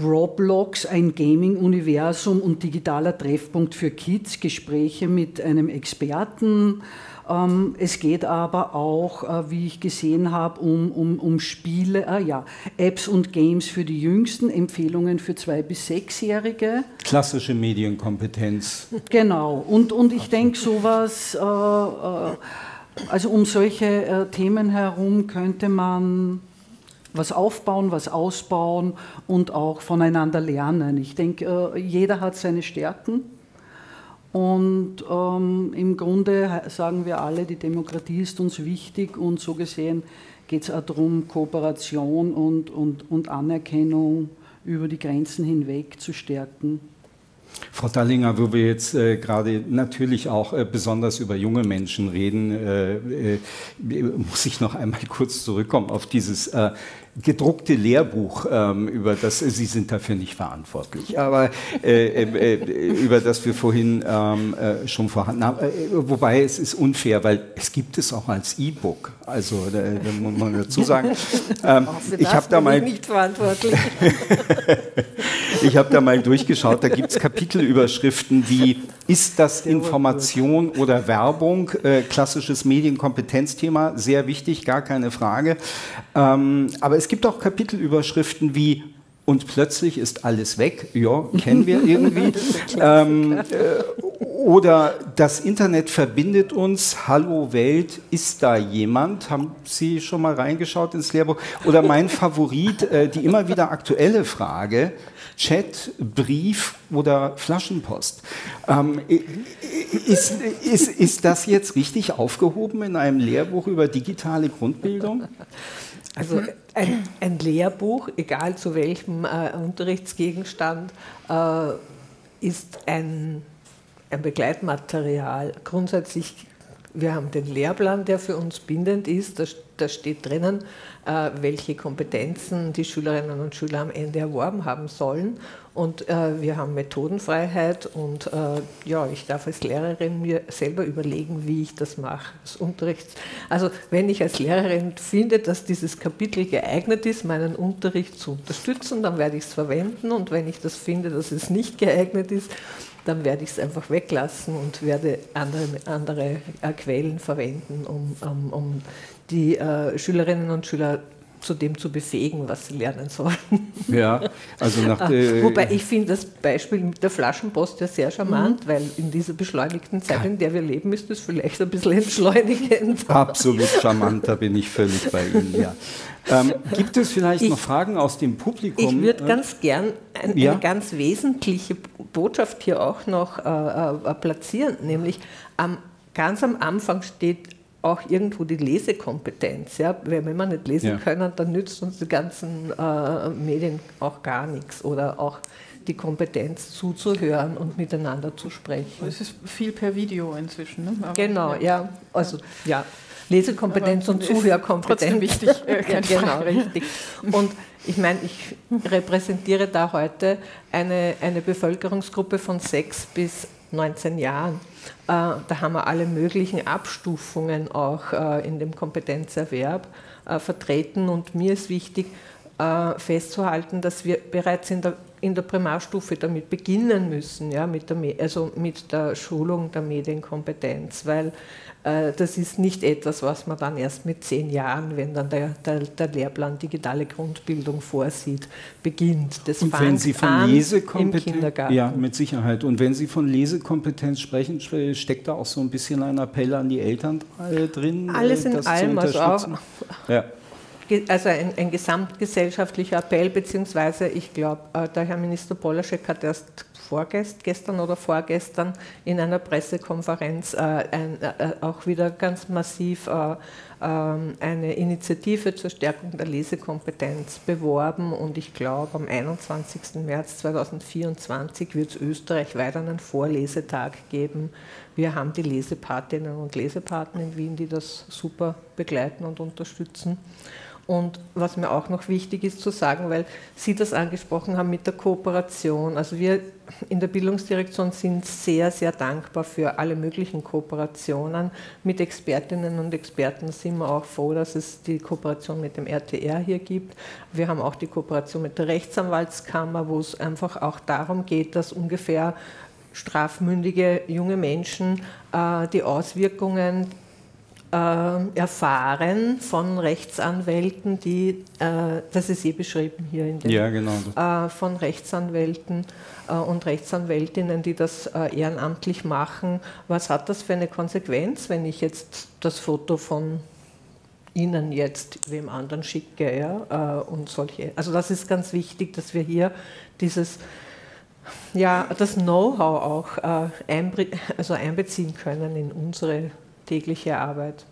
Roblox, ein Gaming-Universum und digitaler Treffpunkt für Kids, Gespräche mit einem Experten. Ähm, es geht aber auch, äh, wie ich gesehen habe, um, um, um Spiele, äh, ja, Apps und Games für die Jüngsten, Empfehlungen für zwei- bis sechsjährige. Klassische Medienkompetenz. Genau. Und, und ich denke, sowas, äh, äh, also um solche äh, Themen herum könnte man was aufbauen, was ausbauen und auch voneinander lernen. Ich denke, äh, jeder hat seine Stärken. Und ähm, im Grunde sagen wir alle, die Demokratie ist uns wichtig und so gesehen geht es auch darum, Kooperation und, und, und Anerkennung über die Grenzen hinweg zu stärken. Frau Dallinger, wo wir jetzt äh, gerade natürlich auch äh, besonders über junge Menschen reden, äh, äh muss ich noch einmal [laughs] kurz zurückkommen auf dieses äh, gedruckte Lehrbuch, ähm, über das Sie sind dafür nicht verantwortlich, aber äh, über das wir vorhin ähm, schon vorhanden haben. wobei es ist unfair, weil es gibt es auch als E-Book. Also da, da, muss man dazu sagen. [laughs] Ähm, ich habe da mal nicht verantwortlich. [laughs] ich habe da mal durchgeschaut. Da gibt es Kapitel Titelüberschriften wie Ist das Information oder Werbung? Äh, klassisches Medienkompetenzthema, sehr wichtig, gar keine Frage. Ähm, aber es gibt auch Kapitelüberschriften wie und plötzlich ist alles weg. Ja, kennen wir irgendwie. [laughs] ähm, äh, oder das Internet verbindet uns. Hallo Welt, ist da jemand? Haben Sie schon mal reingeschaut ins Lehrbuch? Oder mein Favorit, äh, die immer wieder aktuelle Frage. Chat, Brief oder Flaschenpost. Ähm, ist, ist, ist das jetzt richtig aufgehoben in einem Lehrbuch über digitale Grundbildung? Also ein, ein Lehrbuch, egal zu welchem äh, Unterrichtsgegenstand, äh, ist ein, ein Begleitmaterial. Grundsätzlich, wir haben den Lehrplan, der für uns bindend ist, da, da steht drinnen, äh, welche Kompetenzen die Schülerinnen und Schüler am Ende erworben haben sollen. Und äh, wir haben Methodenfreiheit und äh, ja, ich darf als Lehrerin mir selber überlegen, wie ich das mache, des Unterrichts. Also wenn ich als Lehrerin finde, dass dieses Kapitel geeignet ist, meinen Unterricht zu unterstützen, dann werde ich es verwenden und wenn ich das finde, dass es nicht geeignet ist, dann werde ich es einfach weglassen und werde andere, andere äh, Quellen verwenden, um, um, um die äh, Schülerinnen und Schüler zu dem zu befähigen, was sie lernen sollen. [laughs] Ja, also nach ah, Wobei ich finde das Beispiel mit der Flaschenpost ja sehr charmant, mhm. weil in dieser beschleunigten Zeit, in der wir leben, ist das vielleicht ein bisschen entschleunigend. [laughs] Absolut charmant, da bin ich völlig bei Ihnen, ja. Ähm, gibt es vielleicht ich, noch Fragen aus dem Publikum? Ich würde ganz gern ein, ja? eine ganz wesentliche Botschaft hier auch noch äh, äh, platzieren, nämlich am, ganz am Anfang steht auch irgendwo die Lesekompetenz. Ja? Wenn wir nicht lesen ja. können, dann nützt uns die ganzen äh, Medien auch gar nichts oder auch die Kompetenz zuzuhören und miteinander zu sprechen. Es ist viel per Video inzwischen. Ne? genau, ja. ja. Also ja, Lesekompetenz Aber und Zuhörkompetenz. wichtig. Äh, [laughs] ja, genau, richtig. Und ich meine, ich repräsentiere da heute eine, eine Bevölkerungsgruppe von sechs bis 19 Jahren. Äh, da haben wir alle möglichen Abstufungen auch äh, in dem Kompetenzerwerb äh, vertreten. Und mir ist wichtig festzuhalten, dass wir bereits in der, in der Primarstufe damit beginnen müssen, ja, mit der, also mit der Schulung der Medienkompetenz, weil äh, das ist nicht etwas, was man dann erst mit zehn Jahren, wenn dann der, der, der Lehrplan digitale Grundbildung vorsieht, beginnt. Das und wenn Sie von Lesekompetenz, ja, mit Sicherheit. Und wenn Sie von Lesekompetenz sprechen, steckt da auch so ein bisschen ein Appell an die Eltern äh, drin? Alles in allem, also auch. Ja also ein, ein, gesamtgesellschaftlicher Appell, beziehungsweise ich glaube, äh, der Herr Minister Polaschek hat erst vorgestern oder vorgestern in einer Pressekonferenz äh, ein, äh, auch wieder ganz massiv äh, ähm, eine Initiative zur Stärkung der Lesekompetenz beworben und ich glaube, am 21. März 2024 wird es österreichweit einen Vorlesetag geben. Wir haben die Lesepatinnen und Lesepaten in Wien, die das super begleiten und unterstützen. Und was mir auch noch wichtig ist zu sagen, weil Sie das angesprochen haben mit der Kooperation. Also wir in der Bildungsdirektion sind sehr, sehr dankbar für alle möglichen Kooperationen. Mit Expertinnen und Experten sind wir auch froh, dass es die Kooperation mit dem RTR hier gibt. Wir haben auch die Kooperation mit der Rechtsanwaltskammer, wo es einfach auch darum geht, dass ungefähr strafmündige junge Menschen äh, die Auswirkungen äh, erfahren von Rechtsanwälten, die, äh, das ist eh beschrieben hier in dem, ja, genau. äh, von Rechtsanwälten äh, und Rechtsanwältinnen, die das äh, ehrenamtlich machen. Was hat das für eine Konsequenz, wenn ich jetzt das Foto von Ihnen jetzt wem anderen schicke ja, äh, und solche. Also das ist ganz wichtig, dass wir hier dieses ja, das Know-how auch einbe also einbeziehen können in unsere tägliche Arbeit.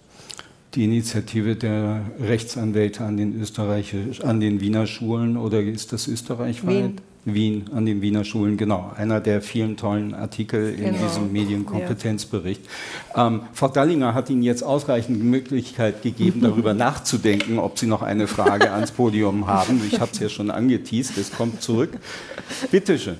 Die Initiative der Rechtsanwälte an den, Österreich, an den Wiener Schulen oder ist das österreichweit? Wien. Wien, an den Wiener Schulen, genau. Einer der vielen tollen Artikel in genau. diesem Medienkompetenzbericht. Ja. Ähm, Frau Dallinger hat Ihnen jetzt ausreichend Möglichkeit gegeben, darüber [laughs] nachzudenken, ob Sie noch eine Frage ans Podium haben. Ich habe es ja schon angeteased, es kommt zurück. Bitte schön.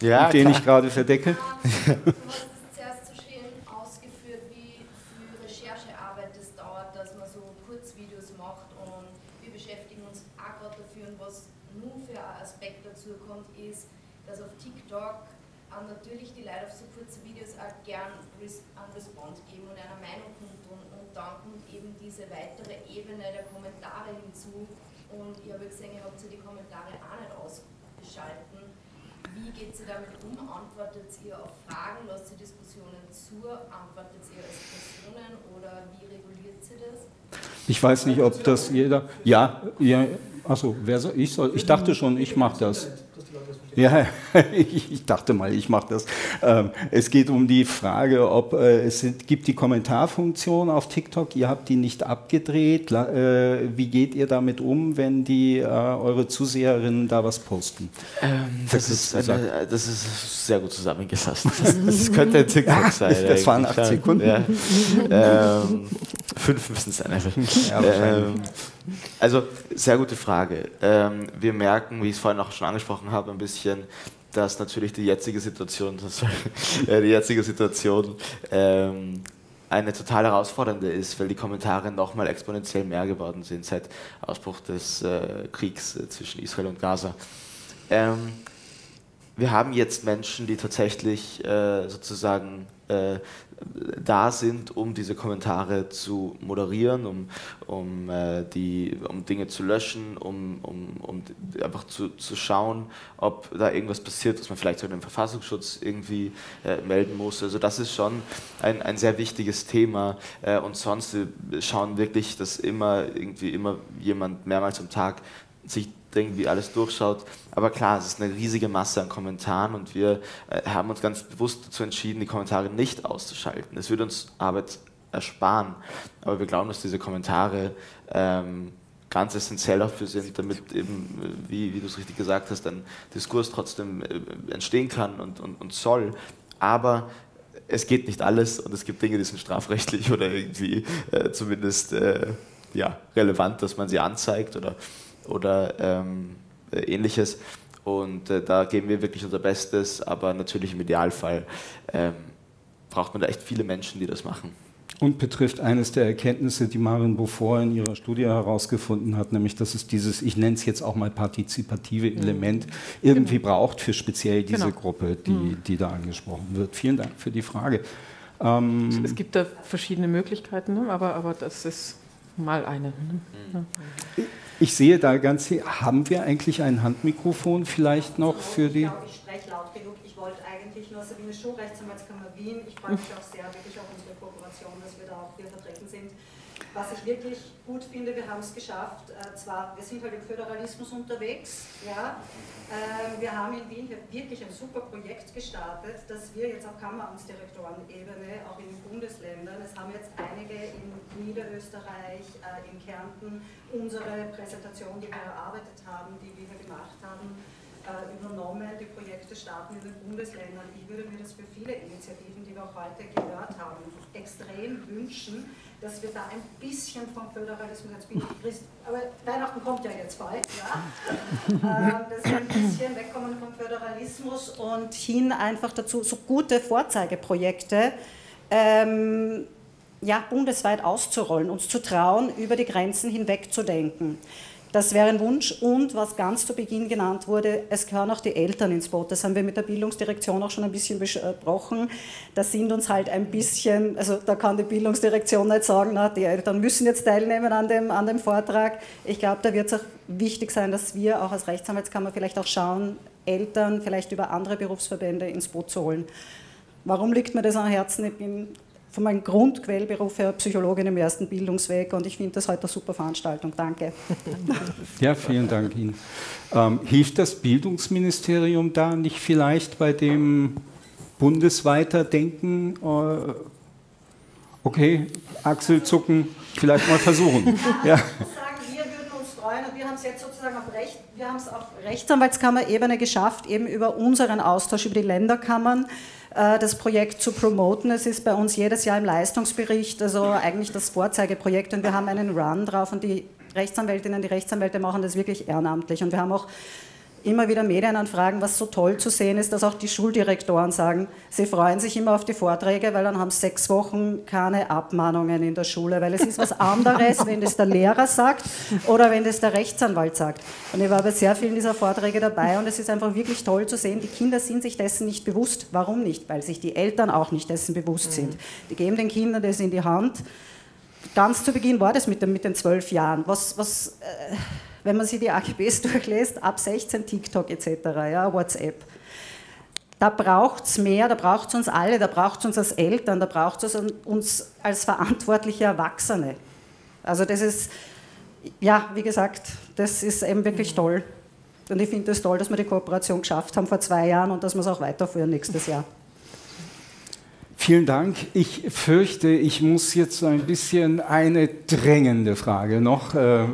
Ja, den ich gerade verdecke. [laughs] du hast es zuerst so schön ausgeführt, wie viel Recherchearbeit es dauert, dass man so Kurzvideos macht und wir beschäftigen uns auch gerade dafür und was nun für ein Aspekt dazu kommt, ist, dass auf TikTok natürlich die Leute auf so kurze Videos auch gern einen Response geben und eine Meinung kundtun und dann kommt eben diese weitere Ebene der Kommentare hinzu und ich habe gesehen, ihr habt ja die Kommentare auch nicht ausgeschalten wie geht sie damit um? Antwortet ihr auf Fragen? Lasst sie Diskussionen zu? Antwortet ihr als Personen oder wie reguliert sie das? Ich weiß nicht, ob das jeder. Ja, ja achso, wer soll? Ich soll. Ich dachte schon, ich mache das. Ja, [laughs] ich dachte mal, ich mache das. Ähm, es geht um die Frage, ob äh, es gibt die Kommentarfunktion auf TikTok, ihr habt die nicht abgedreht. Äh, wie geht ihr damit um, wenn die äh, eure Zuseherinnen da was posten? Ähm, das, ist eine, das, ist sehr gut zusammengefasst. [laughs] Das, das könnte ein TikTok sein. Das waren acht Sekunden. Ja. [laughs] Ähm, fünf müssen es sein. Ja, ähm, also, sehr gute Frage. Ähm, wir merken, wie ich es vorhin auch schon angesprochen habe, ein bisschen, dass natürlich die jetzige Situation, [laughs] äh, die jetzige Situation ähm, eine total herausfordernde ist, weil die Kommentare nochmal exponentiell mehr geworden sind seit Ausbruch des äh, Kriegs äh, zwischen Israel und Gaza. Ähm, wir haben jetzt Menschen, die tatsächlich äh, sozusagen äh, da sind, um diese Kommentare zu moderieren, um, um, äh, die, um Dinge zu löschen, um, um, um einfach zu, zu schauen, ob da irgendwas passiert, was man vielleicht sogar dem Verfassungsschutz irgendwie äh, melden muss. Also das ist schon ein, ein sehr wichtiges Thema äh, und sonst wir schauen wirklich, dass immer irgendwie immer jemand mehrmals am Tag sich irgendwie alles durchschaut. Aber klar, es ist eine riesige Masse an Kommentaren und wir äh, haben uns ganz bewusst dazu entschieden, die Kommentare nicht auszuschalten. Es würde uns Arbeit ersparen, aber wir glauben, dass diese Kommentare ähm, ganz essentiell dafür sind, damit eben, wie, wie du es richtig gesagt hast, ein Diskurs trotzdem äh, entstehen kann und, und, und soll. Aber es geht nicht alles und es gibt Dinge, die sind strafrechtlich [laughs] oder irgendwie äh, zumindest äh, ja, relevant, dass man sie anzeigt oder oder ähm, äh, ähnliches. Und äh, da geben wir wirklich unser Bestes, aber natürlich im Idealfall ähm, braucht man da echt viele Menschen, die das machen. Und betrifft eines der Erkenntnisse, die Marin Beaufort in ihrer Studie herausgefunden hat, nämlich dass es dieses, ich nenne es jetzt auch mal partizipative mhm. Element, irgendwie genau. braucht für speziell diese genau. Gruppe, die, mhm. die da angesprochen wird. Vielen Dank für die Frage. Ähm es gibt da verschiedene Möglichkeiten, ne? aber, aber das ist mal eine. Ne? Ich sehe da ganz, haben wir eigentlich ein Handmikrofon vielleicht noch für die? Ich glaube, ich spreche laut genug. Ich wollte eigentlich nur Sabine Schuh, Rechtsanwaltskammer Wien. Ich freue mich auch sehr, wirklich auf unsere Kooperation, dass wir da auch hier. Was ich wirklich gut finde, wir haben es geschafft, äh, zwar, wir sind halt im Föderalismus unterwegs, ja, äh, wir haben in Wien wirklich ein super Projekt gestartet, dass wir jetzt auf Kammeramtsdirektorenebene, auch in den Bundesländern, es haben jetzt einige in Niederösterreich, äh, in Kärnten, unsere Präsentation, die wir erarbeitet haben, die wir gemacht haben, übernommen. Die Projekte starten in den Bundesländern. Ich würde mir das für viele Initiativen, die wir auch heute gehört haben, extrem wünschen, dass wir da ein bisschen vom Föderalismus, jetzt bin ich Christ, aber Weihnachten kommt ja jetzt bald, ja, [laughs] äh, dass wir ein bisschen wegkommen vom Föderalismus und hin einfach dazu, so gute Vorzeigeprojekte ähm, ja, bundesweit auszurollen, uns zu trauen, über die Grenzen hinweg zu denken. Das wäre ein Wunsch. Und was ganz zu Beginn genannt wurde, es gehören auch die Eltern ins Boot. Das haben wir mit der Bildungsdirektion auch schon ein bisschen besprochen. Da sind uns halt ein bisschen, also da kann die Bildungsdirektion nicht sagen, na, die Eltern müssen jetzt teilnehmen an dem, an dem Vortrag. Ich glaube, da wird es auch wichtig sein, dass wir auch als Rechtsanwaltskammer vielleicht auch schauen, Eltern vielleicht über andere Berufsverbände ins Boot zu holen. Warum liegt mir das am Herzen? Ich bin von meinem Grundquellberuf her Psychologin im ersten Bildungsweg und ich finde das heute eine super Veranstaltung. Danke. [laughs] Ja, vielen Dank Ihnen. Ähm, hilft das Bildungsministerium da nicht vielleicht bei dem bundesweiter Denken? Äh, okay, Achselzucken, vielleicht mal versuchen. [laughs] ja. wir haben es jetzt sozusagen auf Recht, wir haben es auf Rechtsanwaltskammer-Ebene geschafft, eben über unseren Austausch über die Länderkammern das Projekt zu promoten. Es ist bei uns jedes Jahr im Leistungsbericht, also eigentlich das Vorzeigeprojekt und wir haben einen Run drauf und die Rechtsanwältinnen, die Rechtsanwälte machen das wirklich ehrenamtlich und wir haben auch immer wieder Medienanfragen, was so toll zu sehen ist, dass auch die Schuldirektoren sagen, sie freuen sich immer auf die Vorträge, weil dann haben sie sechs Wochen keine Abmahnungen in der Schule, weil es ist was [laughs] anderes, wenn das der Lehrer sagt oder wenn das der Rechtsanwalt sagt. Und ich war bei sehr vielen dieser Vorträge dabei und es ist einfach wirklich toll zu sehen, die Kinder sind sich dessen nicht bewusst. Warum nicht? Weil sich die Eltern auch nicht dessen bewusst sind. Die geben den Kindern das in die Hand. Ganz zu Beginn war das mit, den, mit den zwölf Jahren. Was, was äh, wenn man sich die AGBs [laughs] durchlässt, ab 16 TikTok etc., ja, WhatsApp. Da braucht es mehr, da braucht es uns alle, da braucht es uns als Eltern, da braucht es uns als verantwortliche Erwachsene. Also das ist, ja, wie gesagt, das ist eben wirklich toll. Und ich finde es das toll, dass wir die Kooperation geschafft haben vor zwei Jahren und dass wir es auch weiterführen nächstes Jahr. Vielen Dank. Ich fürchte, ich muss jetzt ein bisschen eine drängende Frage noch. Äh,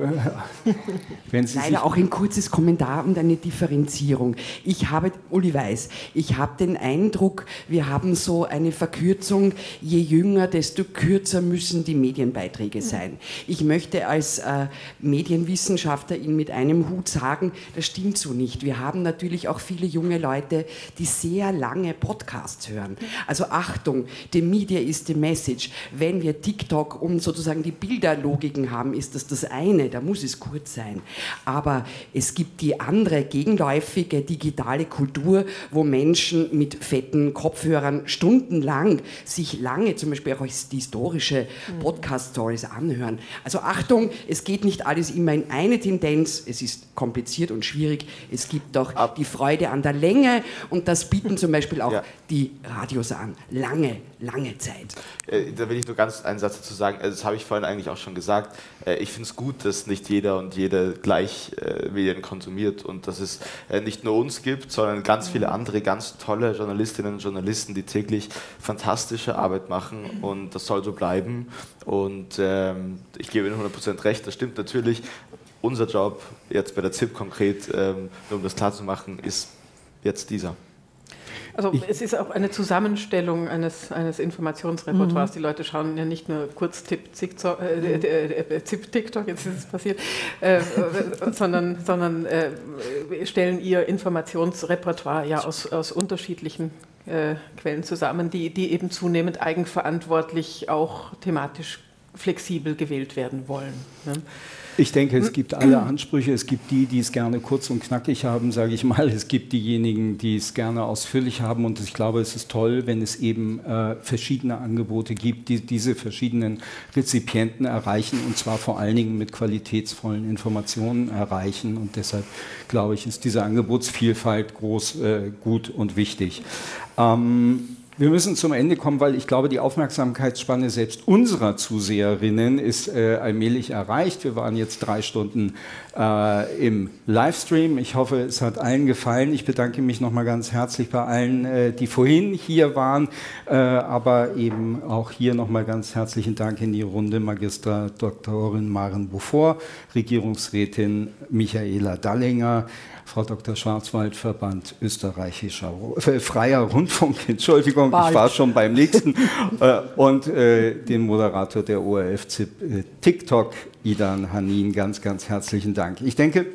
[laughs] wenn Sie Leider auch ein kurzes Kommentar und eine Differenzierung. Ich habe, Uli Weiß, ich habe den Eindruck, wir haben so eine Verkürzung, je jünger, desto kürzer müssen die Medienbeiträge sein. Ich möchte als äh, Medienwissenschaftler Ihnen mit einem Hut sagen, das stimmt so nicht. Wir haben natürlich auch viele junge Leute, die sehr lange Podcasts hören. Also Achtung, Achtung, the media is the message. Wenn wir TikTok und sozusagen die Bilderlogiken haben, ist das das eine, da muss es kurz sein. Aber es gibt die andere gegenläufige digitale Kultur, wo Menschen mit fetten Kopfhörern stundenlang sich lange zum Beispiel auch die historische mhm. Podcast-Stories anhören. Also Achtung, es geht nicht alles immer in eine Tendenz, es ist kompliziert und schwierig. Es gibt doch die Freude an der Länge und das bieten zum Beispiel auch ja. die Radios an. Lange, lange Zeit. Äh, da will ich nur ganz einen Satz dazu sagen. Also das habe ich vorhin eigentlich auch schon gesagt. Äh, ich finde es gut, dass nicht jeder und jede gleich äh, Medien konsumiert und dass es äh, nicht nur uns gibt, sondern ganz viele andere ganz tolle Journalistinnen und Journalisten, die täglich fantastische Arbeit machen und das soll so bleiben. Und ähm, ich gebe Ihnen 100% recht, das stimmt natürlich. Unser Job jetzt bei der ZIP konkret, ähm, um das klarzumachen, ist jetzt dieser. Also ich es ist auch eine Zusammenstellung eines, eines Informationsrepertoires. Mhm. Die Leute schauen ja nicht nur kurz Tipp, TikTok, äh, mhm. äh, äh, TikTok, jetzt ist es passiert, äh, sondern, sondern äh, stellen ihr Informationsrepertoire ja aus, aus unterschiedlichen äh, Quellen zusammen, die, die eben zunehmend eigenverantwortlich auch thematisch flexibel gewählt werden wollen. Ne? Ich denke, es gibt alle Ansprüche. Es gibt die, die es gerne kurz und knackig haben, sage ich mal. Es gibt diejenigen, die es gerne ausführlich haben. Und ich glaube, es ist toll, wenn es eben äh, verschiedene Angebote gibt, die diese verschiedenen Rezipienten erreichen und zwar vor allen Dingen mit qualitätsvollen Informationen erreichen. Und deshalb glaube ich, ist diese Angebotsvielfalt groß, äh, gut und wichtig. Ähm, wir müssen zum Ende kommen, weil ich glaube, die Aufmerksamkeitsspanne selbst unserer Zuseherinnen ist äh, allmählich erreicht. Wir waren jetzt drei Stunden äh, im Livestream. Ich hoffe, es hat allen gefallen. Ich bedanke mich nochmal ganz herzlich bei allen, äh, die vorhin hier waren, äh, aber eben auch hier nochmal ganz herzlichen Dank in die Runde Magister Doktorin Maren Beaufort, Regierungsrätin Michaela Dallinger, Frau Dr. Schwarzwald, Verband Österreichischer äh, Freier Rundfunk, [laughs] Entschuldigung, Bald. ich war schon beim nächsten, [laughs] äh, und äh, den Moderator der ORF äh, TikTok, Idan Hanin, ganz, ganz herzlichen Dank. Ich denke,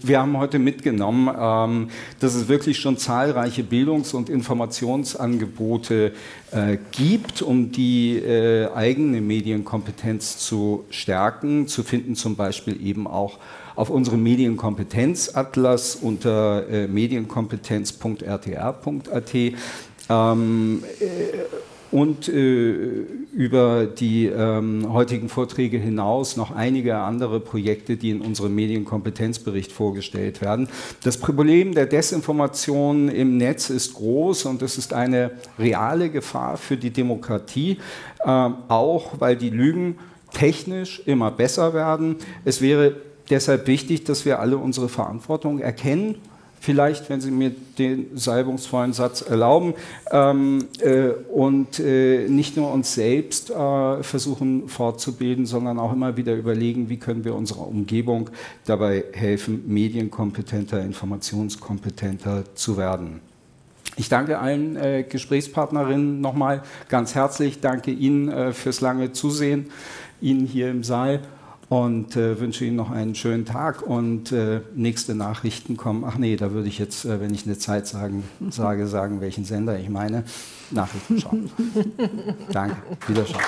wir haben heute mitgenommen, ähm, dass es wirklich schon zahlreiche Bildungs- und Informationsangebote äh, gibt, um die äh, eigene Medienkompetenz zu stärken, zu finden zum Beispiel eben auch auf unserem Medienkompetenzatlas unter äh, medienkompetenz.rtr.at. Ähm, äh, und äh, über die ähm, heutigen Vorträge hinaus noch einige andere Projekte, die in unserem Medienkompetenzbericht vorgestellt werden. Das Problem der Desinformation im Netz ist groß und es ist eine reale Gefahr für die Demokratie, äh, auch weil die Lügen technisch immer besser werden. Es wäre deshalb wichtig, dass wir alle unsere Verantwortung erkennen. Vielleicht, wenn Sie mir den salbungsvollen Satz erlauben, ähm, äh, und äh, nicht nur uns selbst äh, versuchen fortzubilden, sondern auch immer wieder überlegen, wie können wir unserer Umgebung dabei helfen, medienkompetenter, informationskompetenter zu werden. Ich danke allen äh, Gesprächspartnerinnen nochmal ganz herzlich, danke Ihnen äh, fürs lange Zusehen, Ihnen hier im Saal und äh, wünsche Ihnen noch einen schönen Tag und äh, nächste Nachrichten kommen. Ach nee, da würde ich jetzt, äh, wenn ich eine Zeit sagen, sage, sagen, welchen Sender ich meine. Nachrichten schauen. [laughs] Danke, Wiederschauen.